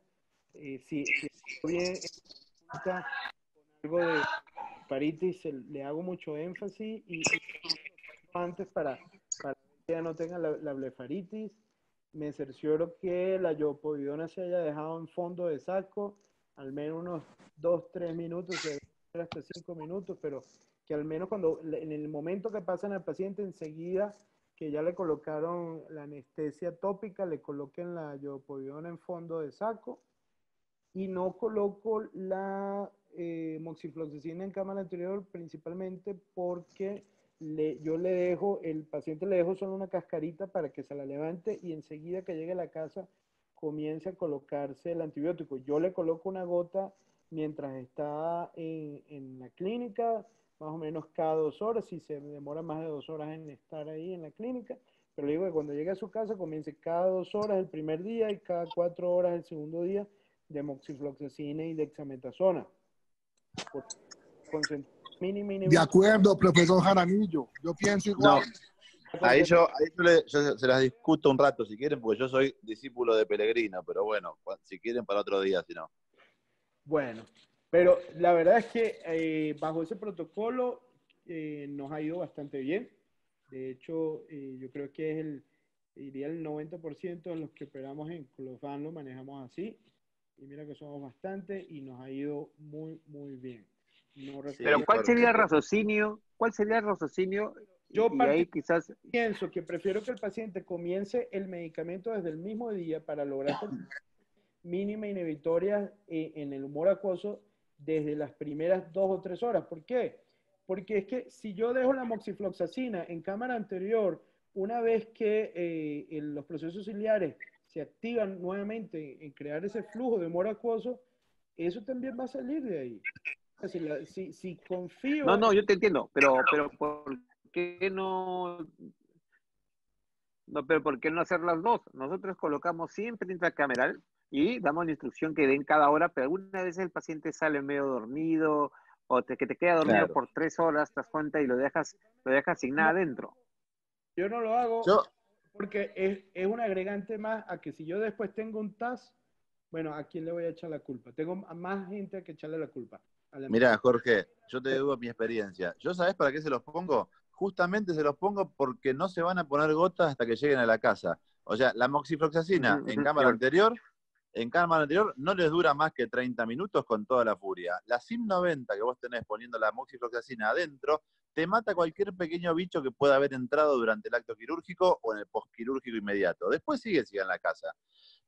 si, si bien con algo de paritis, le hago mucho énfasis y, antes para, para, que ya no tenga la, blefaritis, me cercioro que la yopovidona se haya dejado en fondo de saco, al menos unos 2-3 minutos, hasta 5 minutos, pero que al menos cuando en el momento que pasan al paciente enseguida que ya le colocaron la anestesia tópica, le coloquen la yopovidona en fondo de saco y no coloco la eh, moxifloxacina en cámara anterior principalmente porque le, yo le dejo, el paciente le dejo solo una cascarita para que se la levante y enseguida que llegue a la casa comience a colocarse el antibiótico. Yo le coloco una gota mientras está en, en la clínica, más o menos cada dos horas, si se demora más de dos horas en estar ahí en la clínica, pero le digo que cuando llegue a su casa comience cada dos horas el primer día y cada cuatro horas el segundo día de moxifloxacina y dexametasona. De acuerdo, profesor Jaramillo. Yo pienso igual. ahí yo, se las discuto un rato si quieren, porque yo soy discípulo de Pellegrino, pero bueno, si quieren para otro día, si no. Bueno, pero la verdad es que eh, bajo ese protocolo eh, nos ha ido bastante bien. De hecho, eh, yo creo que es el, diría el 90% de los que operamos en Clofán lo manejamos así y mira que somos bastante y nos ha ido muy, muy bien. Pero ¿cuál sería el raciocinio? ¿Cuál sería el raciocinio? Yo ahí quizás pienso que prefiero que el paciente comience el medicamento desde el mismo día para lograr mínima inhibitoria eh, en el humor acuoso desde las primeras dos o tres horas. ¿Por qué? Porque es que si yo dejo la moxifloxacina en cámara anterior, una vez que eh, los procesos ciliares se activan nuevamente en crear ese flujo de humor acuoso, eso también va a salir de ahí. Si, si, confío... No, no, yo te entiendo, pero, pero ¿por qué no... No, pero ¿por qué no hacer las dos? Nosotros colocamos siempre intracameral y damos la instrucción que den cada hora, pero alguna vez el paciente sale medio dormido o te, que te queda dormido por tres horas, te das cuenta y lo dejas, lo dejas sin nada adentro. Yo no lo hago. Porque es, es, un agregante más a que si yo después tengo un TAS, bueno, ¿a quién le voy a echar la culpa? Tengo más gente a que echarle la culpa. Mira, Jorge, yo te digo mi experiencia. ¿Yo sabes para qué se los pongo? Justamente se los pongo porque no se van a poner gotas hasta que lleguen a la casa. O sea, la moxifloxacina en cámara anterior, en cámara anterior no les dura más que 30 minutos con toda la furia. La SIM 90 que vos tenés poniendo la moxifloxacina adentro te mata cualquier pequeño bicho que pueda haber entrado durante el acto quirúrgico o en el postquirúrgico inmediato. Después sigue, sigue en la casa.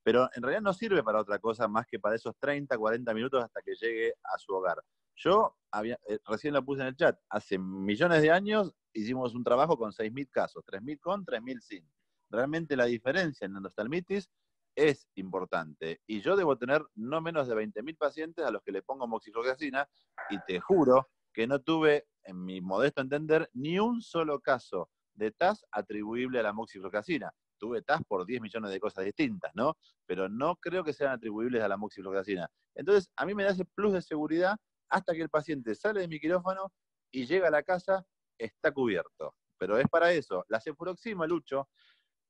Pero en realidad no sirve para otra cosa más que para esos 30, 40 minutos hasta que llegue a su hogar. Yo había, eh, recién lo puse en el chat, hace millones de años hicimos un trabajo con 6.000 casos, 3.000 con, 3.000 sin. Realmente la diferencia en endostalmitis es importante. Y yo debo tener no menos de 20.000 pacientes a los que le pongo moxifloxacina y te juro que no tuve, en mi modesto entender, ni un solo caso de TAS atribuible a la moxifloxacina. Tuve TAS por 10 millones de cosas distintas, ¿no? Pero no creo que sean atribuibles a la moxifloxacina. Entonces, a mí me da ese plus de seguridad hasta que el paciente sale de mi quirófano y llega a la casa, está cubierto. Pero es para eso. La cefuroxima, Lucho,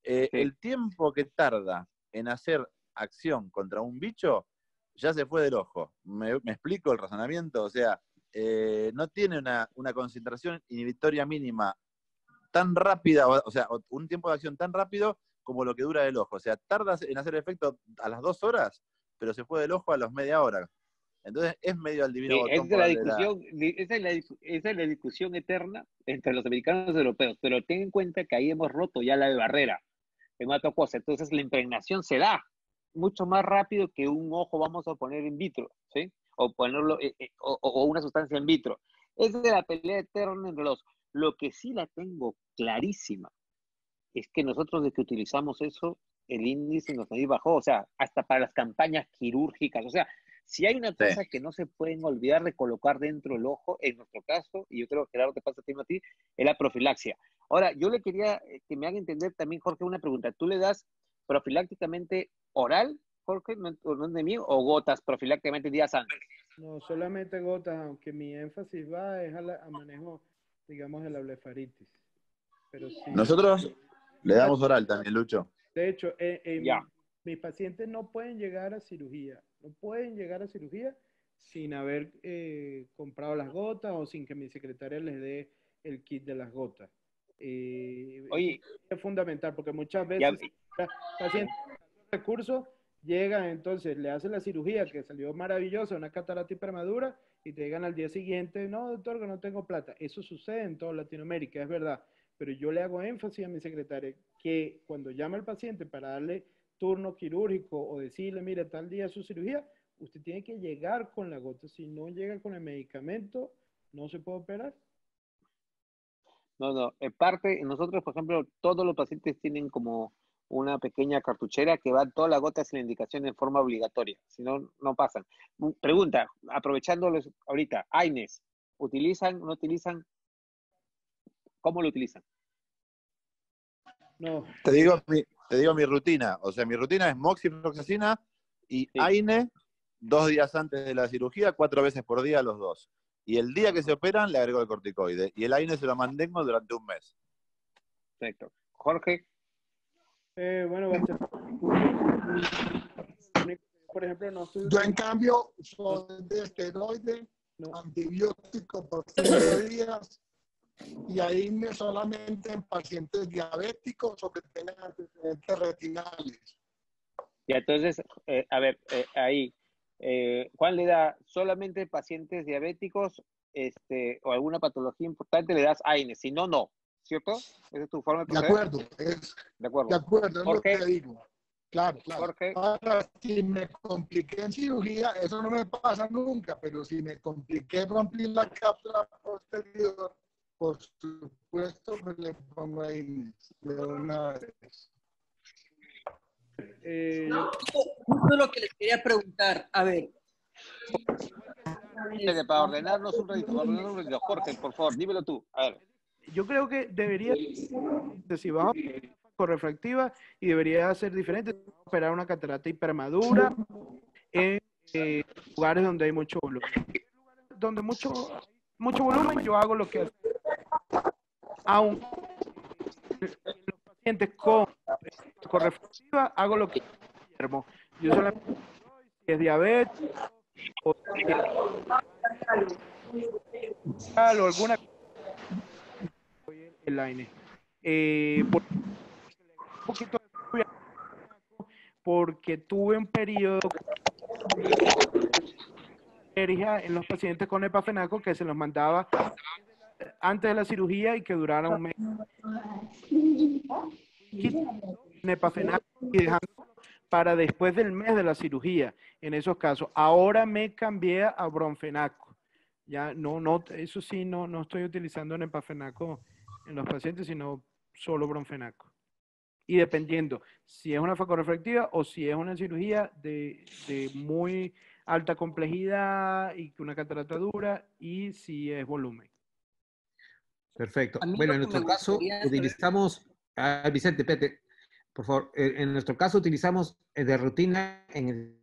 eh, el tiempo que tarda en hacer acción contra un bicho, ya se fue del ojo. ¿Me, explico el razonamiento? O sea, eh, no tiene una, concentración inhibitoria mínima tan rápida, o, sea, un tiempo de acción tan rápido como lo que dura el ojo. O sea, tarda en hacer efecto a las dos horas, pero se fue del ojo a las media hora. Entonces es medio al divino botón. Esa, la discusión, esa, es la, discusión eterna entre los americanos y los europeos, pero ten en cuenta que ahí hemos roto ya la barrera en otra cosa. Entonces la impregnación se da mucho más rápido que un ojo vamos a poner in vitro, ¿sí? O ponerlo, eh, eh, o, una sustancia in vitro. Esa es la pelea eterna entre los. Lo que sí la tengo clarísima es que nosotros desde que utilizamos eso, el índice nos bajó, o sea, hasta para las campañas quirúrgicas, o sea, si hay una cosa que no se pueden olvidar de colocar dentro del ojo, en nuestro caso, y yo creo que claro te pasa a ti, es la profilaxia. Ahora, yo le quería eh, que me haga entender también, Jorge, una pregunta. ¿Tú le das profilácticamente oral, Jorge, no, es de mí, o gotas profilácticamente días antes? No, solamente gotas, aunque mi énfasis va es a, manejo, digamos, de la blefaritis. Pero sí. Nosotros le damos oral también, Lucho. De hecho, eh, mis pacientes no pueden llegar a cirugía, no pueden llegar a cirugía sin haber eh, comprado las gotas o sin que mi secretaria les dé el kit de las gotas. Eh, Oye, es fundamental porque muchas veces el paciente recursos llega entonces le hacen la cirugía que salió maravillosa, una catarata hipermadura y te llegan al día siguiente, no doctor que no tengo plata. Eso sucede en toda Latinoamérica, es verdad, pero yo le hago énfasis a mi secretaria que cuando llama al paciente para darle turno quirúrgico o decirle, mire, tal día su cirugía, usted tiene que llegar con la gota. Si no llega con el medicamento, no se puede operar. No, no. En parte, nosotros, por ejemplo, todos los pacientes tienen como una pequeña cartuchera que va todas las gotas sin la indicación en forma obligatoria. Si no, no pasan. Pregunta, aprovechándolos ahorita, AINES, ¿utilizan, no utilizan? ¿Cómo lo utilizan? No. Te digo, mi, te digo mi rutina. O sea, mi rutina es moxifloxacina y AINE dos días antes de la cirugía, cuatro veces por día los dos. Y el día que se operan le agrego el corticoide. Y el AINE se lo mantengo durante un mes. Perfecto. Jorge. Eh, bueno, por ejemplo, no Yo, en cambio, soy de esteroide, antibiótico por 15 días y ahí solamente en pacientes diabéticos o que tengan antecedentes retinales. Y entonces, eh, a ver, eh, ahí, eh, Juan le da solamente pacientes diabéticos este, o alguna patología importante, le das AINE, si no, no, ¿cierto? Esa es tu forma de De acuerdo, es, de acuerdo, de acuerdo es lo que digo. Claro, claro. Ahora, si me compliqué en cirugía, eso no me pasa nunca, pero si me compliqué, rompí la cápsula posterior, por supuesto que le pongo AINE de una vez. Eh, no, justo lo que les quería preguntar. A ver. Para ordenarnos un ratito, para ordenarnos un ratito. Jorge, por favor, dímelo tú. A ver. Yo creo que debería, si vamos con refractiva y debería ser diferente, operar una catarata hipermadura en eh, lugares donde hay mucho volumen. Donde mucho, mucho volumen, yo hago lo que aún los pacientes con refractiva, hago lo que quiero. Yo solamente si es diabetes o, alguna el line. Eh, por, un de porque tuve un periodo en los pacientes con epafenaco que se los mandaba antes de la cirugía y que durara un mes nepafenac y dejando para después del mes de la cirugía, en esos casos. Ahora me cambié a bronfenaco. Ya no, no, eso sí, no, no estoy utilizando nepafenaco en los pacientes, sino solo bronfenaco. Y dependiendo si es una facorefractiva o si es una cirugía de, de muy alta complejidad y una catarata dura y si es volumen. Perfecto. Bueno, lo en que me nuestro caso gustaría utilizamos, ah, Vicente, espérate, por favor, eh, en nuestro caso utilizamos eh, de rutina en el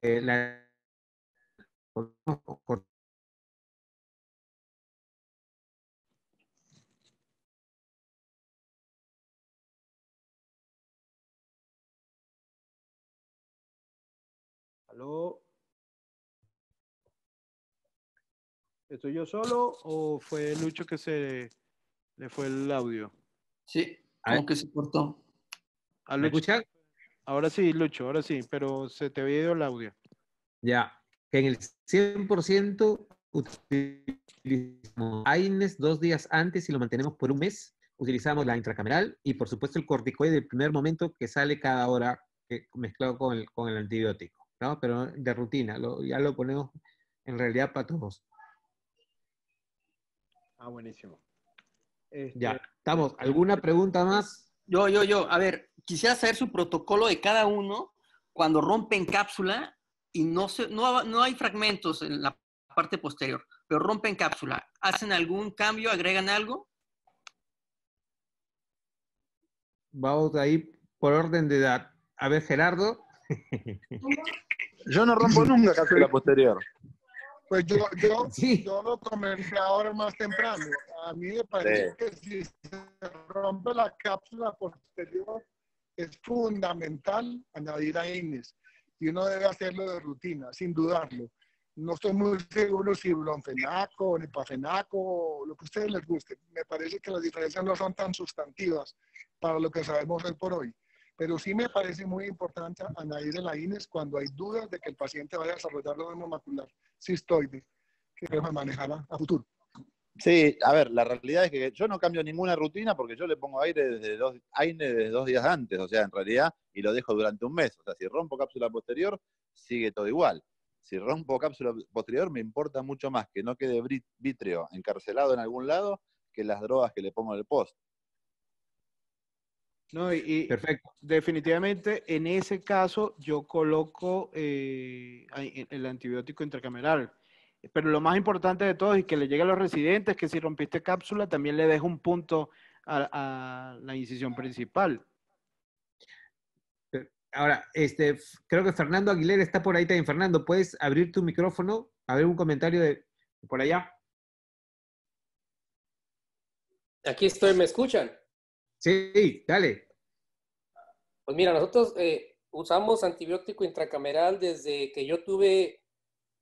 eh, la ¿Aló? ¿Estoy yo solo o fue Lucho que se le fue el audio? Sí, A ver. como que se cortó. A ¿Me escuchan? Ahora sí, Lucho, ahora sí, pero se te había ido el audio. Ya, en el 100% utilizamos AINES dos días antes y lo mantenemos por un mes. Utilizamos la intracameral y por supuesto el corticoide del primer momento que sale cada hora mezclado con el, con el antibiótico, ¿no? Pero de rutina, lo- ya lo ponemos en realidad para todos. Ah, buenísimo. Este, Ya, estamos. ¿Alguna pregunta más? Yo, yo, yo, a ver, quisiera saber su protocolo de cada uno cuando rompen cápsula y no, se, no, no hay fragmentos en la parte posterior, pero rompen cápsula. ¿Hacen algún cambio? ¿Agregan algo? Vamos ahí por orden de edad. A ver, Gerardo. Yo no rompo nunca cápsula posterior. Pues yo, yo, Sí. yo lo comenté ahora más temprano. A mí me parece Sí. que si se rompe la cápsula posterior, es fundamental añadir a INES. Y uno debe hacerlo de rutina, sin dudarlo. No estoy muy seguro si bronfenaco, nepafenaco, o lo que a ustedes les guste. Me parece que las diferencias no son tan sustantivas para lo que sabemos hoy por hoy. Pero sí me parece muy importante añadir el AINES cuando hay dudas de que el paciente vaya a desarrollar edema macular cistoide, que debe manejar a, a futuro. Sí, a ver, la realidad es que yo no cambio ninguna rutina porque yo le pongo aire desde dos, aire desde dos días antes, o sea, en realidad, y lo dejo durante un mes. O sea, si rompo cápsula posterior, sigue todo igual. Si rompo cápsula posterior, me importa mucho más que no quede vítreo encarcelado en algún lado que las drogas que le pongo en el post. No, y, y Perfecto. definitivamente en ese caso yo coloco eh, el antibiótico intracameral. Pero lo más importante de todo es que le llegue a los residentes que si rompiste cápsula también le dejo un punto a, a la incisión principal. Ahora, este, creo que Fernando Aguilera está por ahí también. Fernando, ¿puedes abrir tu micrófono? A ver un comentario de por allá. Aquí estoy, ¿me escuchan? Sí, dale. Pues mira, nosotros eh, usamos antibiótico intracameral desde que yo tuve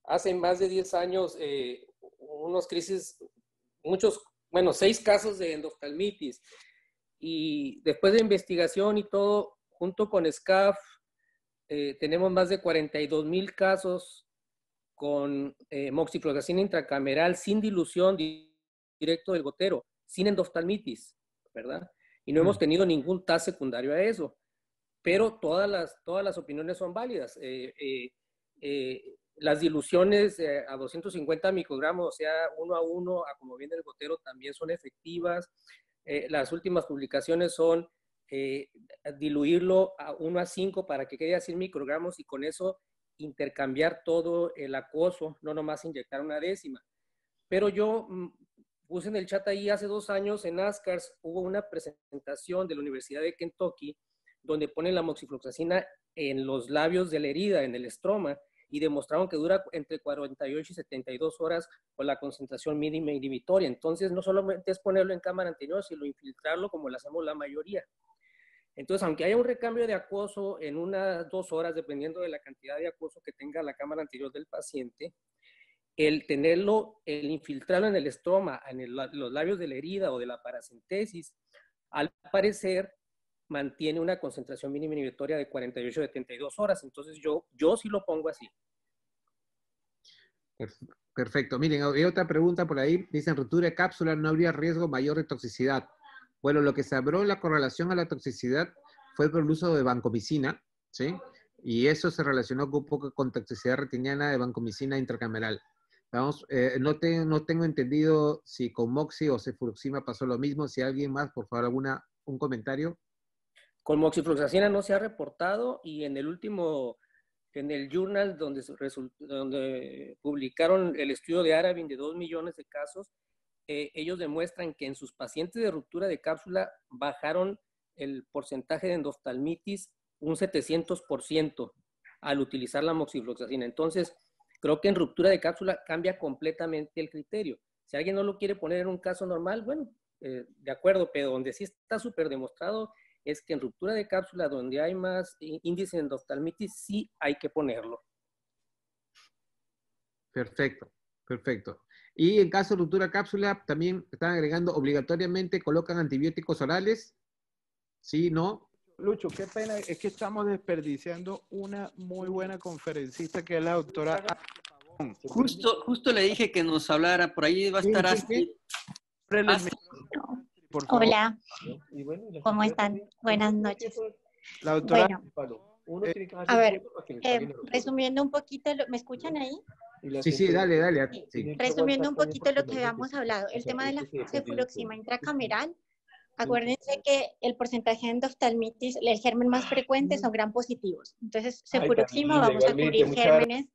hace más de 10 años eh, unos crisis, muchos, bueno, seis casos de endoftalmitis. Y después de investigación y todo, junto con SCAF, eh, tenemos más de 42 mil casos con eh, moxifloxacina intracameral sin dilución di- directo del gotero, sin endoftalmitis, ¿verdad? Y no hemos Mm. tenido ningún TAS secundario a eso. Pero todas las, todas las opiniones son válidas. Eh, eh, eh, las diluciones eh, a 250 microgramos, o sea, uno a uno, a como viene el gotero, también son efectivas. Eh, las últimas publicaciones son eh, diluirlo a 1 a 5 para que quede a 100 microgramos y con eso intercambiar todo el acoso, no nomás inyectar una décima. Pero yo mm, puse en el chat ahí hace dos años en ASCARS, hubo una presentación de la Universidad de Kentucky donde ponen la moxifloxacina en los labios de la herida, en el estroma, y demostraron que dura entre 48 y 72 horas con la concentración mínima inhibitoria. Entonces, no solamente es ponerlo en cámara anterior, sino infiltrarlo como lo hacemos la mayoría. Entonces, aunque haya un recambio de acoso en unas dos horas, dependiendo de la cantidad de acoso que tenga la cámara anterior del paciente, el tenerlo, el infiltrarlo en el estroma, en los labios de la herida o de la paracentesis, al parecer mantiene una concentración mínima inhibitoria de 48 a 72 horas. Entonces yo, yo sí lo pongo así. Perf- Perfecto. Miren, hay otra pregunta por ahí. Dicen, ruptura de cápsula, ¿no habría riesgo mayor de toxicidad? Bueno, lo que se habló la correlación a la toxicidad fue por el uso de vancomicina, ¿sí? Y eso se relacionó un poco con toxicidad retiniana de vancomicina intracameral. Vamos, eh, no, te- no tengo entendido si con Moxi o cefuroxima pasó lo mismo. Si alguien más, por favor, alguna, un comentario. Con moxifloxacina no se ha reportado y en el último, en el journal donde, result- donde publicaron el estudio de Arabin de 2 millones de casos, eh, ellos demuestran que en sus pacientes de ruptura de cápsula bajaron el porcentaje de endoftalmitis un 700% al utilizar la moxifloxacina. Entonces, creo que en ruptura de cápsula cambia completamente el criterio. Si alguien no lo quiere poner en un caso normal, bueno, eh, de acuerdo, pero donde sí está súper demostrado es que en ruptura de cápsula, donde hay más índice de endoftalmitis, sí hay que ponerlo. Perfecto, perfecto. Y en caso de ruptura cápsula, también están agregando obligatoriamente, colocan antibióticos orales. ¿Sí? ¿No? Lucho, qué pena, es que estamos desperdiciando una muy buena conferencista que es la doctora. Justo, justo le dije que nos hablara, por ahí va a Sí, estar sí, Astrid. Por favor. Hola, ¿cómo están? Buenas noches. La doctora Bueno, eh, a ver, eh, resumiendo un poquito, ¿me escuchan ahí? Sí, sí, dale, dale. sí. Resumiendo un poquito lo que habíamos hablado, el tema de la cefuroxima intracameral, acuérdense que el porcentaje de endoftalmitis, el germen más frecuente son gram positivos. Entonces, cefuroxima Camila, vamos a cubrir gérmenes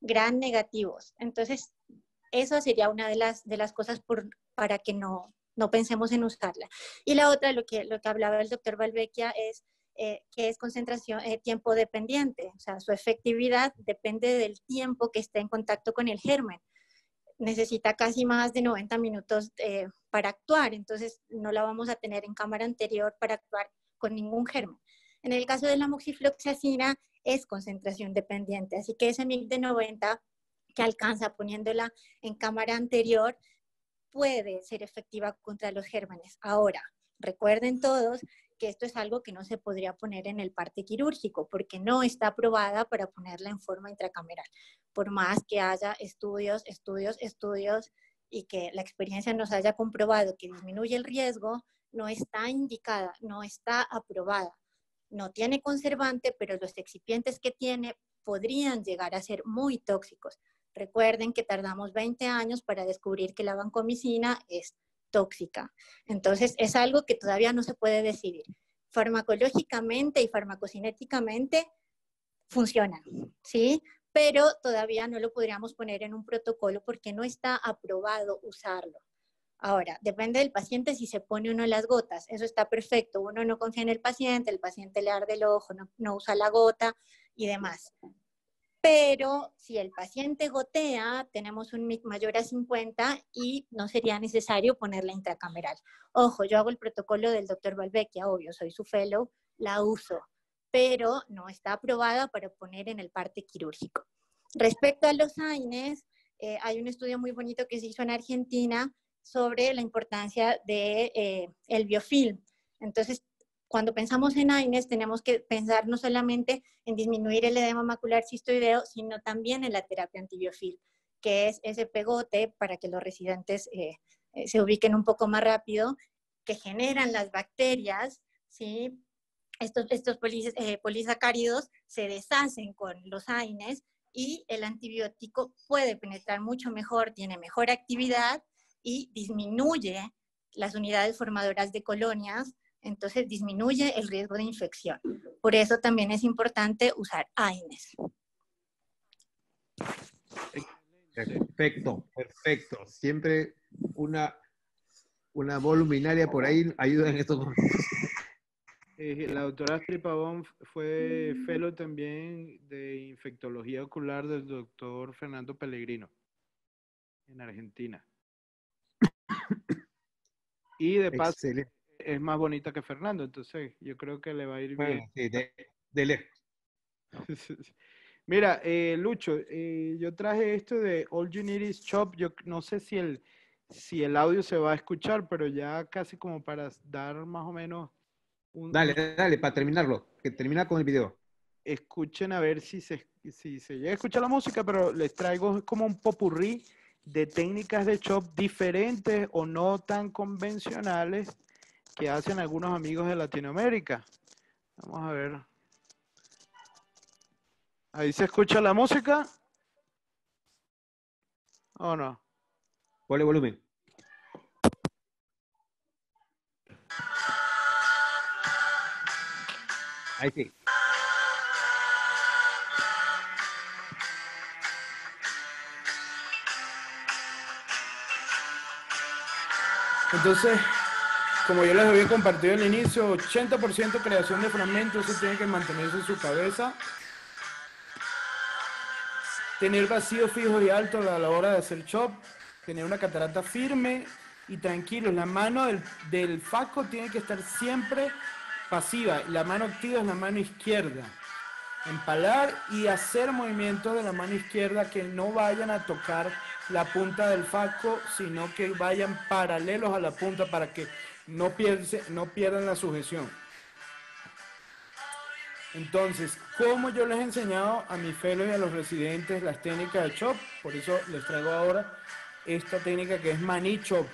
gram negativos. Entonces, eso sería una de las, de las cosas por, para que no, no pensemos en usarla. Y la otra, lo que, lo que hablaba el doctor Valvecchia, es eh, que es concentración, eh, tiempo dependiente. O sea, su efectividad depende del tiempo que esté en contacto con el germen. Necesita casi más de 90 minutos eh, para actuar, entonces no la vamos a tener en cámara anterior para actuar con ningún germen. En el caso de la moxifloxacina es concentración dependiente, así que ese MIC de 90 que alcanza poniéndola en cámara anterior puede ser efectiva contra los gérmenes. Ahora, recuerden todos que esto es algo que no se podría poner en el parte quirúrgico porque no está aprobada para ponerla en forma intracameral. Por más que haya estudios, estudios, estudios y que la experiencia nos haya comprobado que disminuye el riesgo, no está indicada, no está aprobada. No tiene conservante, pero los excipientes que tiene podrían llegar a ser muy tóxicos. Recuerden que tardamos 20 años para descubrir que la vancomicina es tóxica. Entonces, es algo que todavía no se puede decidir. Farmacológicamente y farmacocinéticamente funcionan, ¿sí? Pero todavía no lo podríamos poner en un protocolo porque no está aprobado usarlo. Ahora, depende del paciente si se pone uno las gotas. Eso está perfecto. Uno no confía en el paciente, el paciente le arde el ojo, no, no usa la gota y demás. Pero si el paciente gotea, tenemos un MIC mayor a 50 y no sería necesario ponerla intracameral. Ojo, yo hago el protocolo del doctor Valvecchia, obvio, soy su fellow, la uso, pero no está aprobada para poner en el parte quirúrgico. Respecto a los AINES, eh, hay un estudio muy bonito que se hizo en Argentina sobre la importancia de eh, el biofilm. Entonces, cuando pensamos en AINES, tenemos que pensar no solamente en disminuir el edema macular cistoideo, sino también en la terapia antibiofil, que es ese pegote para que los residentes eh, eh, se ubiquen un poco más rápido, que generan las bacterias, ¿sí? Estos, estos polis, eh, polisacáridos se deshacen con los AINES y el antibiótico puede penetrar mucho mejor, tiene mejor actividad y disminuye las unidades formadoras de colonias, entonces disminuye el riesgo de infección. Por eso también es importante usar AINES. Perfecto, perfecto. Siempre una, una voluminaria por ahí ayuda en estos momentos. Eh, la doctora Astrid Pavón fue fellow también de infectología ocular del doctor Fernando Pellegrino en Argentina. Y de paso Excelente. Es más bonita que Fernando, entonces yo creo que le va a ir Bueno, bien. sí, de, de lejos. Mira, eh, Lucho, eh, yo traje esto de All You Need Is Chop. Yo no sé si el, si el audio se va a escuchar, pero ya casi como para dar más o menos un... Dale, dale, para terminarlo, que termina con el video. Escuchen a ver si se, si se llega a escuchar la música, pero les traigo como un popurrí de técnicas de chop diferentes o no tan convencionales que hacen algunos amigos de Latinoamérica. Vamos a ver. Ahí se escucha la música. ¿O no? Ponle volumen. Ahí sí. Entonces, como yo les había compartido al inicio, 80% creación de fragmentos, eso tiene que mantenerse en su cabeza. Tener vacíos fijos y altos a la hora de hacer chop, tener una catarata firme y tranquilo. La mano del, del faco tiene que estar siempre pasiva. La mano activa es la mano izquierda. Empalar y hacer movimientos de la mano izquierda que no vayan a tocar la punta del faco, sino que vayan paralelos a la punta para que no, pierde- pierdan la sujeción. Entonces, como yo les he enseñado a mis fellows y a los residentes las técnicas de chop, por eso les traigo ahora esta técnica que es maní chop.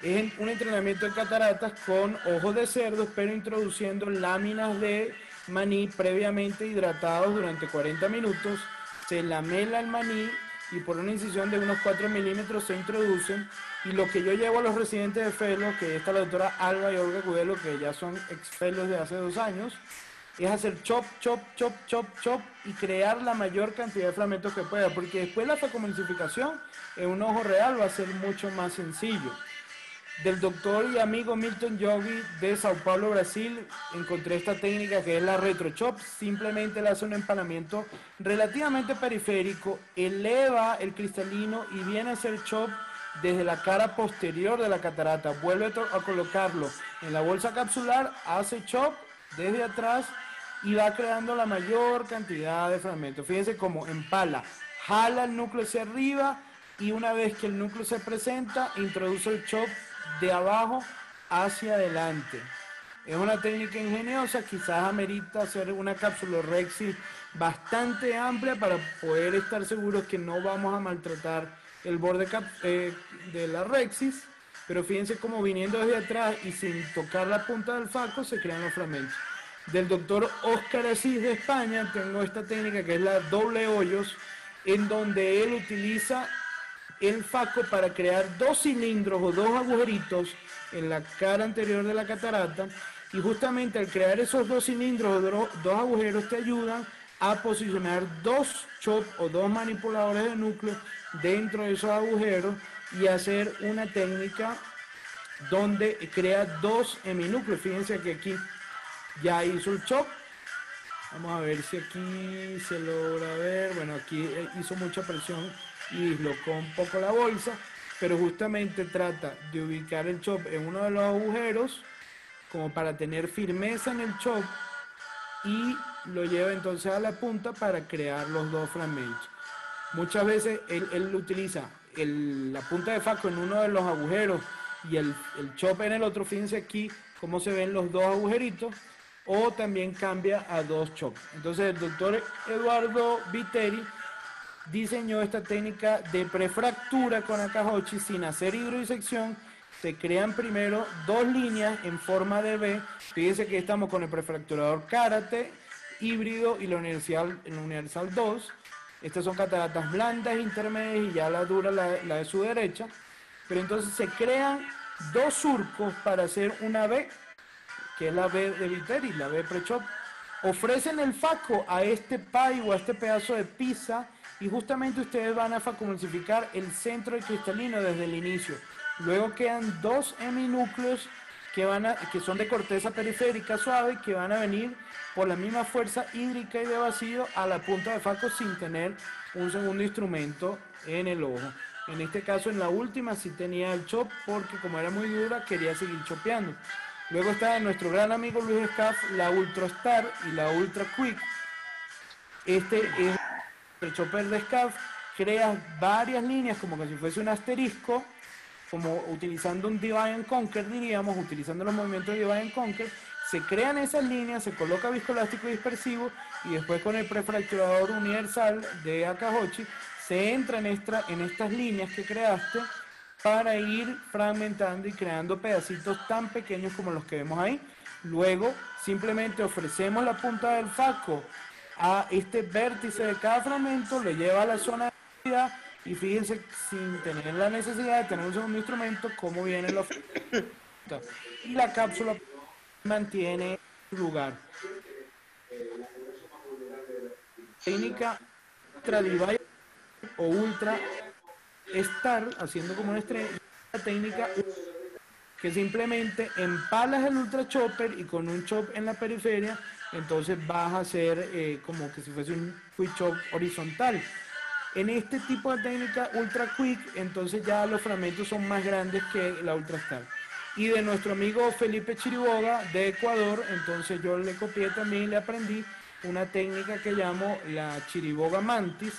Es un entrenamiento de cataratas con ojos de cerdo, pero introduciendo láminas de maní previamente hidratados durante 40 minutos. Se lamela el maní y por una incisión de unos 4 milímetros se introducen. Y lo que yo llevo a los residentes de Felos, que está la doctora Alba y Olga Cudelo, que ya son ex Felos de hace dos años, es hacer chop, chop, chop, chop, chop y crear la mayor cantidad de fragmentos que pueda, porque después la facomulsificación en un ojo real va a ser mucho más sencillo. Del doctor y amigo Milton Yogi de Sao Paulo, Brasil, encontré esta técnica que es la retro chop. Simplemente le hace un empanamiento relativamente periférico, eleva el cristalino y viene a hacer chop desde la cara posterior de la catarata. Vuelve a colocarlo en la bolsa capsular, hace chop desde atrás y va creando la mayor cantidad de fragmentos. Fíjense cómo empala, jala el núcleo hacia arriba y una vez que el núcleo se presenta, introduce el chop de abajo hacia adelante. Es una técnica ingeniosa, quizás amerita hacer una cápsula Rexis bastante amplia para poder estar seguros que no vamos a maltratar el borde eh, de la Rexis, pero fíjense cómo viniendo desde atrás y sin tocar la punta del faco se crean los fragmentos. Del doctor Oscar Asís de España tengo esta técnica que es la doble hoyos, en donde él utiliza el faco para crear dos cilindros o dos agujeritos en la cara anterior de la catarata y justamente al crear esos dos cilindros o dos agujeros te ayudan a posicionar dos chop o dos manipuladores de núcleo dentro de esos agujeros y hacer una técnica donde crea dos heminúcleos. Fíjense que aquí ya hizo el chop. Vamos a ver si aquí se logra ver. Bueno, aquí eh, hizo mucha presión y dislocó un poco la bolsa, pero justamente trata de ubicar el chop en uno de los agujeros como para tener firmeza en el chop y lo lleva entonces a la punta para crear los dos fragmentos. Muchas veces él, él utiliza la punta de faco en uno de los agujeros y el, el chop en el otro. Fíjense aquí cómo se ven los dos agujeritos. O también cambia a dos chops. Entonces el doctor Eduardo Viteri diseñó esta técnica de prefractura con Akahochi sin hacer hidrodisección. Se crean primero dos líneas en forma de V. Fíjense que estamos con el prefracturador Karate híbrido y la Universal, el Universal 2. Estas son cataratas blandas, intermedias y ya la dura, la, de su derecha. Pero entonces se crean dos surcos para hacer una V, que es la V de Viteri, la V pre-chop. Ofrecen el faco a este pie o a este pedazo de pizza y justamente ustedes van a facomulsificar el centro del cristalino desde el inicio. Luego quedan dos heminúcleos que, van a, que son de corteza periférica suave que van a venir por la misma fuerza hídrica y de vacío a la punta de faco sin tener un segundo instrumento en el ojo. En este caso, en la última sí tenía el chop porque como era muy dura quería seguir chopeando. Luego está nuestro gran amigo Luis Scaff, la Ultra Star y la Ultra Quick. Este es el chopper de Scaff, crea varias líneas como que si fuese un asterisco, como utilizando un Divide Conquer, diríamos, utilizando los movimientos de Divide Conquer, se crean esas líneas, se coloca viscoelástico dispersivo y después con el prefracturador universal de Akahochi se entra en, en estas líneas que creaste para ir fragmentando y creando pedacitos tan pequeños como los que vemos ahí. Luego simplemente ofrecemos la punta del faco a este vértice de cada fragmento, le lleva a la zona de actividad y fíjense sin tener la necesidad de tener un segundo instrumento cómo vienen los y la cápsula mantiene su lugar. Técnica ultra o ultra estar haciendo como una estrella técnica que simplemente empalas el ultra chopper y con un chop en la periferia entonces vas a hacer eh, como que si fuese un quick chop horizontal. En este tipo de técnica ultra quick entonces ya los fragmentos son más grandes que la ultra star. Y de nuestro amigo Felipe Chiriboga de Ecuador entonces yo le copié también y le aprendí una técnica que llamo la Chiriboga mantis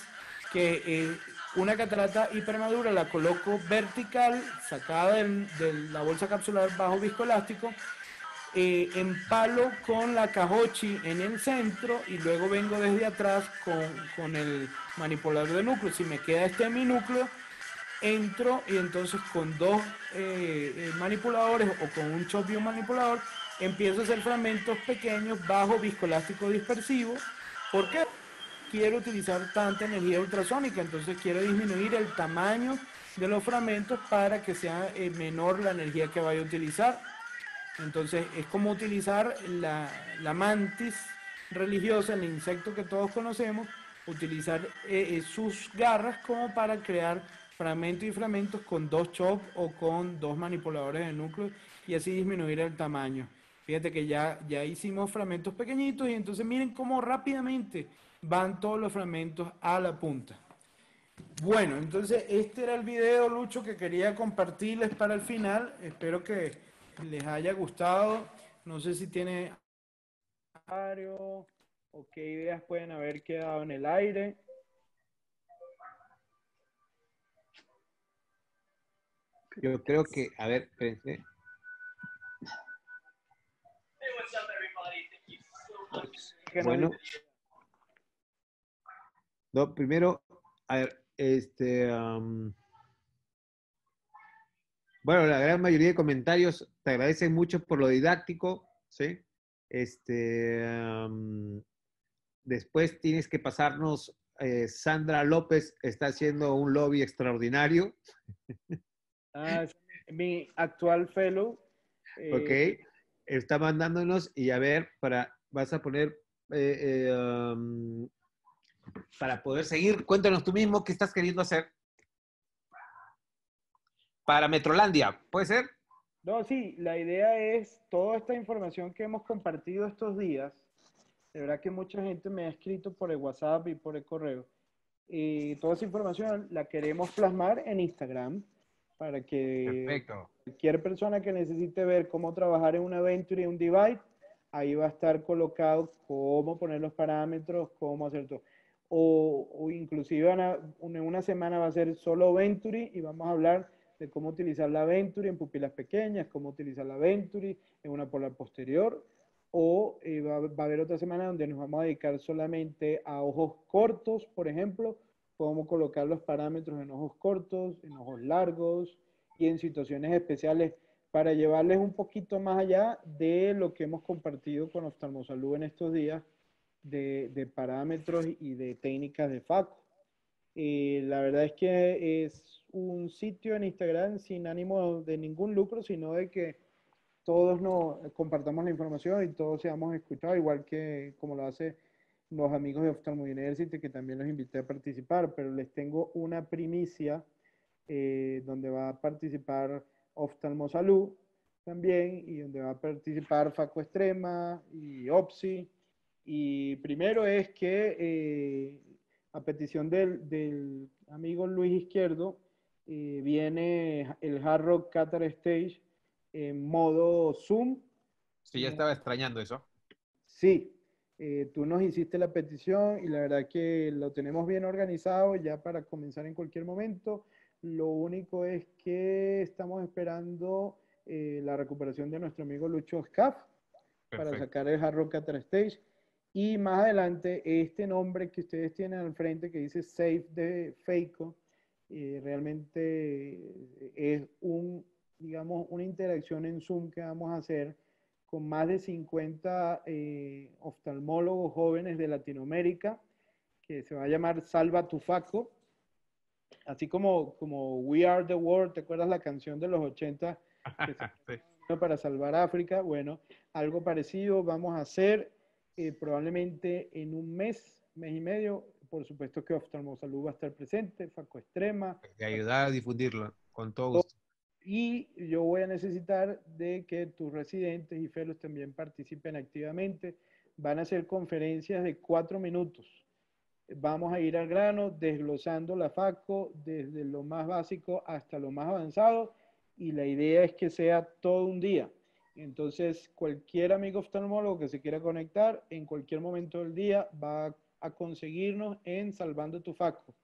que eh, una catarata hipermadura la coloco vertical, sacada de la bolsa capsular bajo viscoelástico, eh, empalo con la cajochi en el centro y luego vengo desde atrás con, el manipulador de núcleo. Si me queda este mi núcleo, entro y entonces con dos eh, eh, manipuladores o con un chop y un manipulador empiezo a hacer fragmentos pequeños bajo viscoelástico dispersivo. ¿Por qué? Quiero utilizar tanta energía ultrasónica, entonces quiero disminuir el tamaño de los fragmentos para que sea eh, menor la energía que vaya a utilizar. Entonces es como utilizar la, mantis religiosa, el insecto que todos conocemos, utilizar eh, eh, sus garras como para crear fragmentos y fragmentos con dos chops o con dos manipuladores de núcleo y así disminuir el tamaño. Fíjate que ya, ya hicimos fragmentos pequeñitos y entonces miren cómo rápidamente van todos los fragmentos a la punta. Bueno, entonces este era el video, Lucho, que quería compartirles para el final. Espero que les haya gustado. No sé si tiene o qué ideas pueden haber quedado en el aire. Yo creo que, a ver, espérense. Bueno, no, primero, a ver, este. bueno, la gran mayoría de comentarios te agradecen mucho por lo didáctico, ¿sí? Este. después tienes que pasarnos. Eh, Sandra López está haciendo un lobby extraordinario. Ah, mi actual fellow. ok, eh, está mandándonos y a ver, para, vas a poner eh, para poder seguir, cuéntanos tú mismo qué estás queriendo hacer para Metrolandia, ¿puede ser? No, sí, la idea es toda esta información que hemos compartido estos días. De verdad que mucha gente me ha escrito por el WhatsApp y por el correo. Y toda esa información la queremos plasmar en Instagram para que cualquier persona que necesite ver cómo trabajar en una Venture y un Divide, ahí va a estar colocado cómo poner los parámetros, cómo hacer todo o, inclusive en una semana va a ser solo Venturi y vamos a hablar de cómo utilizar la Venturi en pupilas pequeñas, cómo utilizar la Venturi en una polar posterior, o eh, va, a haber otra semana donde nos vamos a dedicar solamente a ojos cortos, por ejemplo, cómo colocar los parámetros en ojos cortos, en ojos largos y en situaciones especiales para llevarles un poquito más allá de lo que hemos compartido con Oftalmosalud en estos días de, parámetros y de técnicas de FACO. Eh, la verdad es que es un sitio en Instagram sin ánimo de ningún lucro, sino de que todos nos compartamos la información y todos seamos escuchados, igual que como lo hace los amigos de Oftalmo University, que también los invité a participar, pero les tengo una primicia eh, donde va a participar Oftalmo Salud también y donde va a participar Faco Extrema y OPSI y primero es que eh, a petición del, amigo Luis Izquierdo, eh, viene el Hard Rock Qatar Stage en modo Zoom. Sí, ya estaba extrañando eso. Sí, eh, tú nos hiciste la petición y la verdad que lo tenemos bien organizado ya para comenzar en cualquier momento. Lo único es que estamos esperando la recuperación de nuestro amigo Lucho Scaff para sacar el Hard Rock Qatar Stage. Y más adelante, este nombre que ustedes tienen al frente que dice Safe de Feico, eh, realmente es un, digamos, una interacción en Zoom que vamos a hacer con más de 50 eh, oftalmólogos jóvenes de Latinoamérica, que se va a llamar Salva tu Faco, así como, como We Are the World, ¿te acuerdas la canción de los 80? Que se para salvar África, bueno, algo parecido vamos a hacer eh, probablemente en un mes, mes y medio, por supuesto que Oftalmosalud va a estar presente, Faco Extrema. De ayudar a difundirlo, con todo gusto. Y yo voy a necesitar de que tus residentes y fellows también participen activamente. Van a ser conferencias de cuatro minutos. Vamos a ir al grano, desglosando la FACO desde lo más básico hasta lo más avanzado. Y la idea es que sea todo un día. Entonces, cualquier amigo oftalmólogo que se quiera conectar en cualquier momento del día va a conseguirnos en Salvando tu FACO.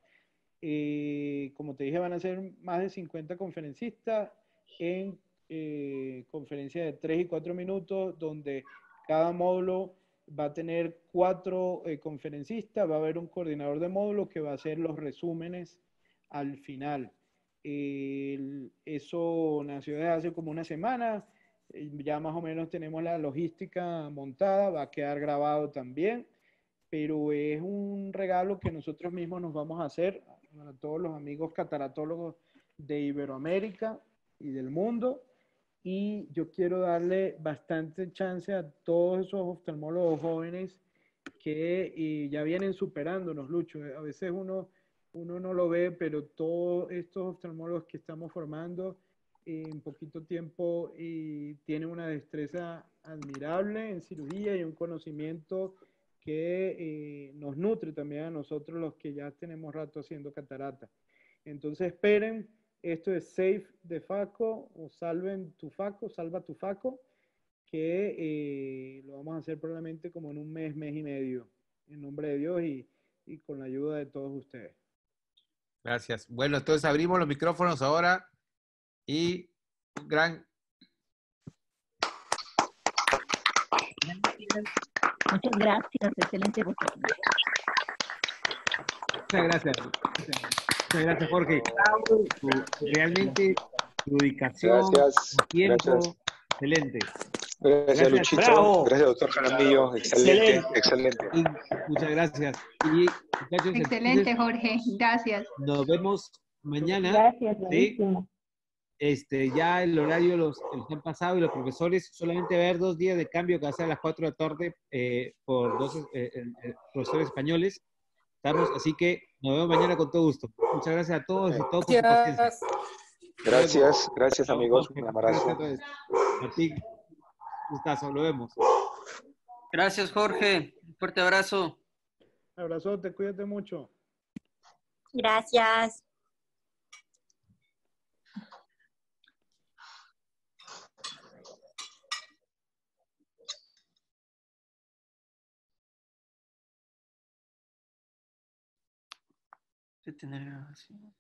Eh, como te dije, van a ser más de 50 conferencistas en eh, conferencias de 3 y 4 minutos, donde cada módulo va a tener cuatro eh, conferencistas, va a haber un coordinador de módulo que va a hacer los resúmenes al final. eso nació desde hace como una semana, ya más o menos tenemos la logística montada, va a quedar grabado también, pero es un regalo que nosotros mismos nos vamos a hacer a todos los amigos cataratólogos de Iberoamérica y del mundo. Y yo quiero darle bastante chance a todos esos oftalmólogos jóvenes que ya vienen superándonos, Lucho. A veces uno, uno no lo ve, pero todos estos oftalmólogos que estamos formando en poquito tiempo y tienen una destreza admirable en cirugía y un conocimiento que eh, nos nutre también a nosotros los que ya tenemos rato haciendo catarata. Entonces esperen, esto es Safe de Faco o Salven tu Faco, Salva tu Faco, que eh, lo vamos a hacer probablemente como en un mes, mes y medio, en nombre de Dios y, y con la ayuda de todos ustedes. Gracias. Bueno, entonces abrimos los micrófonos ahora y gran Muchas gracias, excelente Muchas gracias. Muchas gracias, Jorge. Realmente tu dedicación, gracias, tiempo, excelente. Gracias, Luchito. Gracias, doctor Jaramillo. Excelente, excelente. muchas gracias. excelente, Jorge. Gracias. Nos vemos mañana. Gracias, este, ya el horario los, han pasado y los profesores solamente va a haber dos días de cambio que va a ser a las 4 de la tarde eh, por dos eh, eh, profesores españoles. Estamos, así que nos vemos mañana con todo gusto. Muchas gracias a todos y todos por su paciencia. Gracias, gracias amigos. Un abrazo. A ti, gustazo, lo vemos. Gracias, Jorge. Un fuerte abrazo. Un abrazote, cuídate mucho. Gracias. De tener grabación.